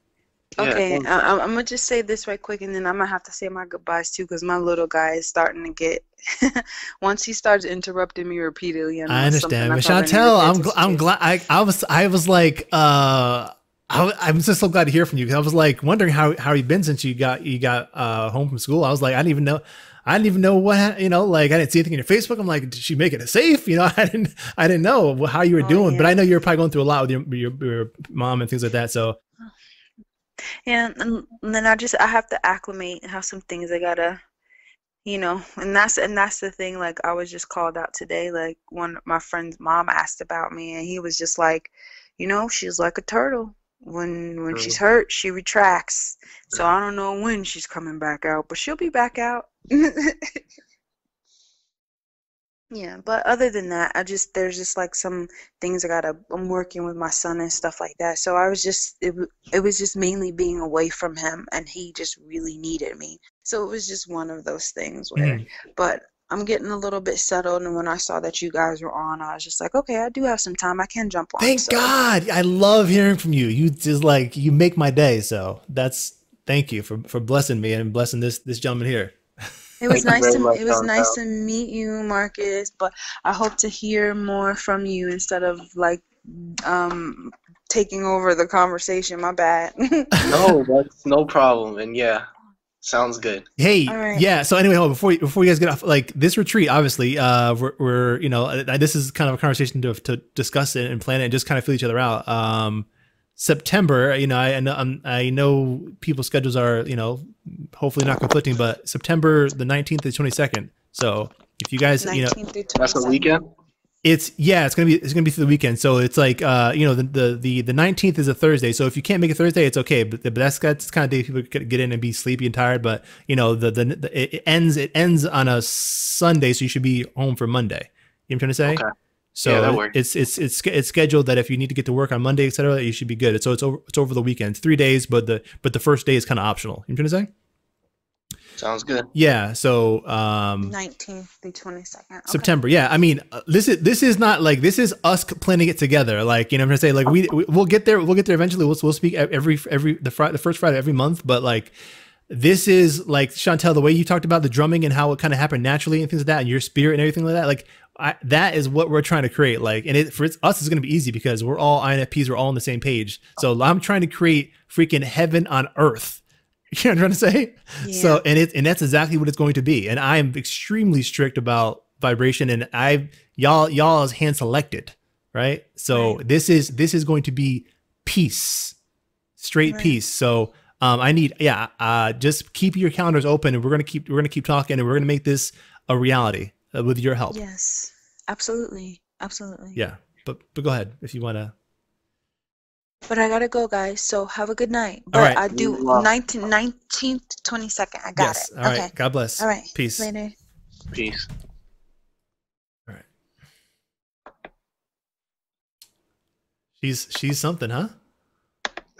Okay, yeah. I, am gonna just say this right quick, and then I'm gonna have to say my goodbyes too, because my little guy is starting to get. [LAUGHS] once he starts interrupting me repeatedly, I understand. But Chantel, I'm gl- I'm glad. I I was I was like, uh, I, I'm just so glad to hear from you. I was like wondering how how you been since you got you got uh home from school. I was like, I didn't even know. I didn't even know what you know. Like I didn't see anything in your Facebook. I'm like, did she make it safe? You know, [LAUGHS] I didn't. I didn't know how you were oh, doing. Yeah. But I know you were probably going through a lot with your, your, your mom and things like that. So yeah, and, and then I just I have to acclimate and have some things I gotta, you know, and that's and that's the thing. Like I was just called out today. Like one my friend's mom asked about me, and he was just like, you know, she's like a turtle. When when she's hurt, she retracts. So I don't know when she's coming back out, but she'll be back out. [LAUGHS] Yeah, but other than that, I just there's just like some things I gotta. I'm working with my son and stuff like that. So I was just it, it was just mainly being away from him, and he just really needed me. So it was just one of those things where. Mhm. But I'm getting a little bit settled, and when I saw that you guys were on, I was just like, okay, I do have some time. I can jump on. Thank so- God. I love hearing from you. You just like you make my day. So that's thank you for for blessing me and blessing this this gentleman here. It was Thank nice to much, it was nice Chantel. to meet you, Marcus. But I hope to hear more from you instead of like um taking over the conversation. My bad. [LAUGHS] No, that's no problem. And yeah, sounds good. Hey, All right. yeah. So anyway, hold on, before you, before you guys get off, like this retreat, obviously, uh, we're, we're you know, uh, this is kind of a conversation to to discuss it and plan it and just kind of feel each other out. Um, September, you know, I I know I'm, I know people's schedules are you know hopefully not conflicting, but September the nineteenth to twenty second. So if you guys, you know, That's the 22nd. weekend. It's yeah, it's gonna be it's gonna be through the weekend. So it's like uh, you know, the the the the nineteenth is a Thursday. So if you can't make it Thursday, it's okay. But, the but that's that's kind of day people get get in and be sleepy and tired. But you know, the the, the it ends it ends on a Sunday, so you should be home for Monday. You know what I'm trying to say? Okay. So Yeah, that it- works. it's it's it's it's scheduled that if you need to get to work on Monday, etc., you should be good. So it's over it's over the weekend. It's three days, but the but the first day is kind of optional. You know what I'm trying to say? Sounds good. Yeah. So um, 19th through 22nd. Okay. September. Yeah, I mean, uh, this is this is not like this is us planning it together. Like you know, what I'm gonna say like we, we we'll get there. We'll get there eventually. We'll we'll speak every every the Friday the first Friday every month. But like this is like Chantel, the way you talked about the drumming and how it kind of happened naturally and things like that, and your spirit and everything like that. Like I, that is what we're trying to create. Like, and it for us, it's going to be easy because we're all INFPs. We're all on the same page. So I'm trying to create freaking heaven on earth. [LAUGHS] You know what I'm trying to say? So and it and that's exactly what it's going to be. And I am extremely strict about vibration and I y'all y'all is hand selected, right? So Right. this is this is going to be peace. Straight Right. peace. So um I need yeah, uh just keep your calendars open and we're going to keep we're going to keep talking and we're going to make this a reality uh, with your help. Yes. Absolutely. Absolutely. Yeah. But but go ahead if you want to But I gotta go, guys. So have a good night. All But right. I do Well- 19th, 19th, 22nd. I got Yes. it. All right. okay. God bless. All right. Peace. Later. Peace. All right. She's she's something, huh?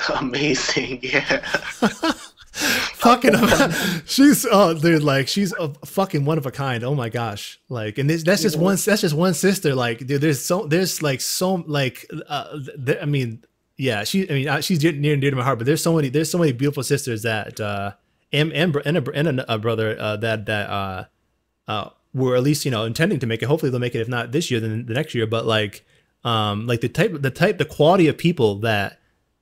[LAUGHS] Amazing. Yeah. [LAUGHS] fucking she's oh dude like she's a fucking one of a kind. Oh my gosh. Like and this, that's just one that's just one sister. Like dude there's so there's like so like uh i mean yeah she i mean uh, she's near near and dear to my heart but there's so many there's so many beautiful sisters that uh and and, and, a, and a brother uh that that uh uh were at least you know intending to make it. Hopefully they'll make it if not this year then the next year. But like um like the type the type the quality of people that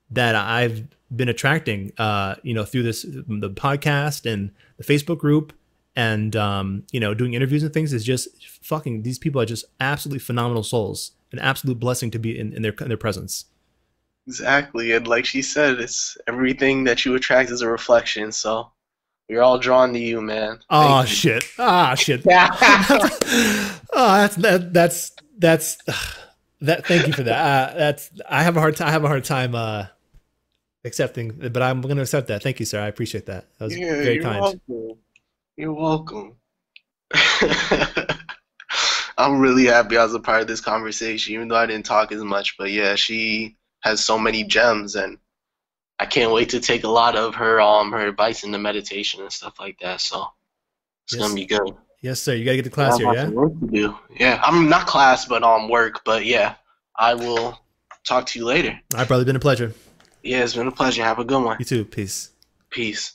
that I've been attracting, uh, you know, through this the podcast and the Facebook group, and um, you know, doing interviews and things is just fucking. These people are just absolutely phenomenal souls. An absolute blessing to be in, in their in their presence. Exactly. And like she said, it's everything that you attract is a reflection. So we're all drawn to you, man. Oh you. shit! Ah shit! Oh, [LAUGHS] [LAUGHS] that's that, that's that's that. Thank you for that. Uh, that's I have a hard time. I have a hard time uh, accepting, but I'm going to accept that. Thank you, sir. I appreciate that. That was yeah, very you're kind. welcome. You're welcome. [LAUGHS] I'm really happy I was a part of this conversation, even though I didn't talk as much. But yeah, she has so many gems, and I can't wait to take a lot of her um her advice into meditation and stuff like that. So it's Yes. gonna be good. Yes, sir. You got to get to class here. Yeah. work to do. Yeah, I'm not class, but um work. But yeah, I will talk to you later. All right, brother. Been a pleasure. Yeah, it's been a pleasure. Have a good one. You too. Peace. Peace.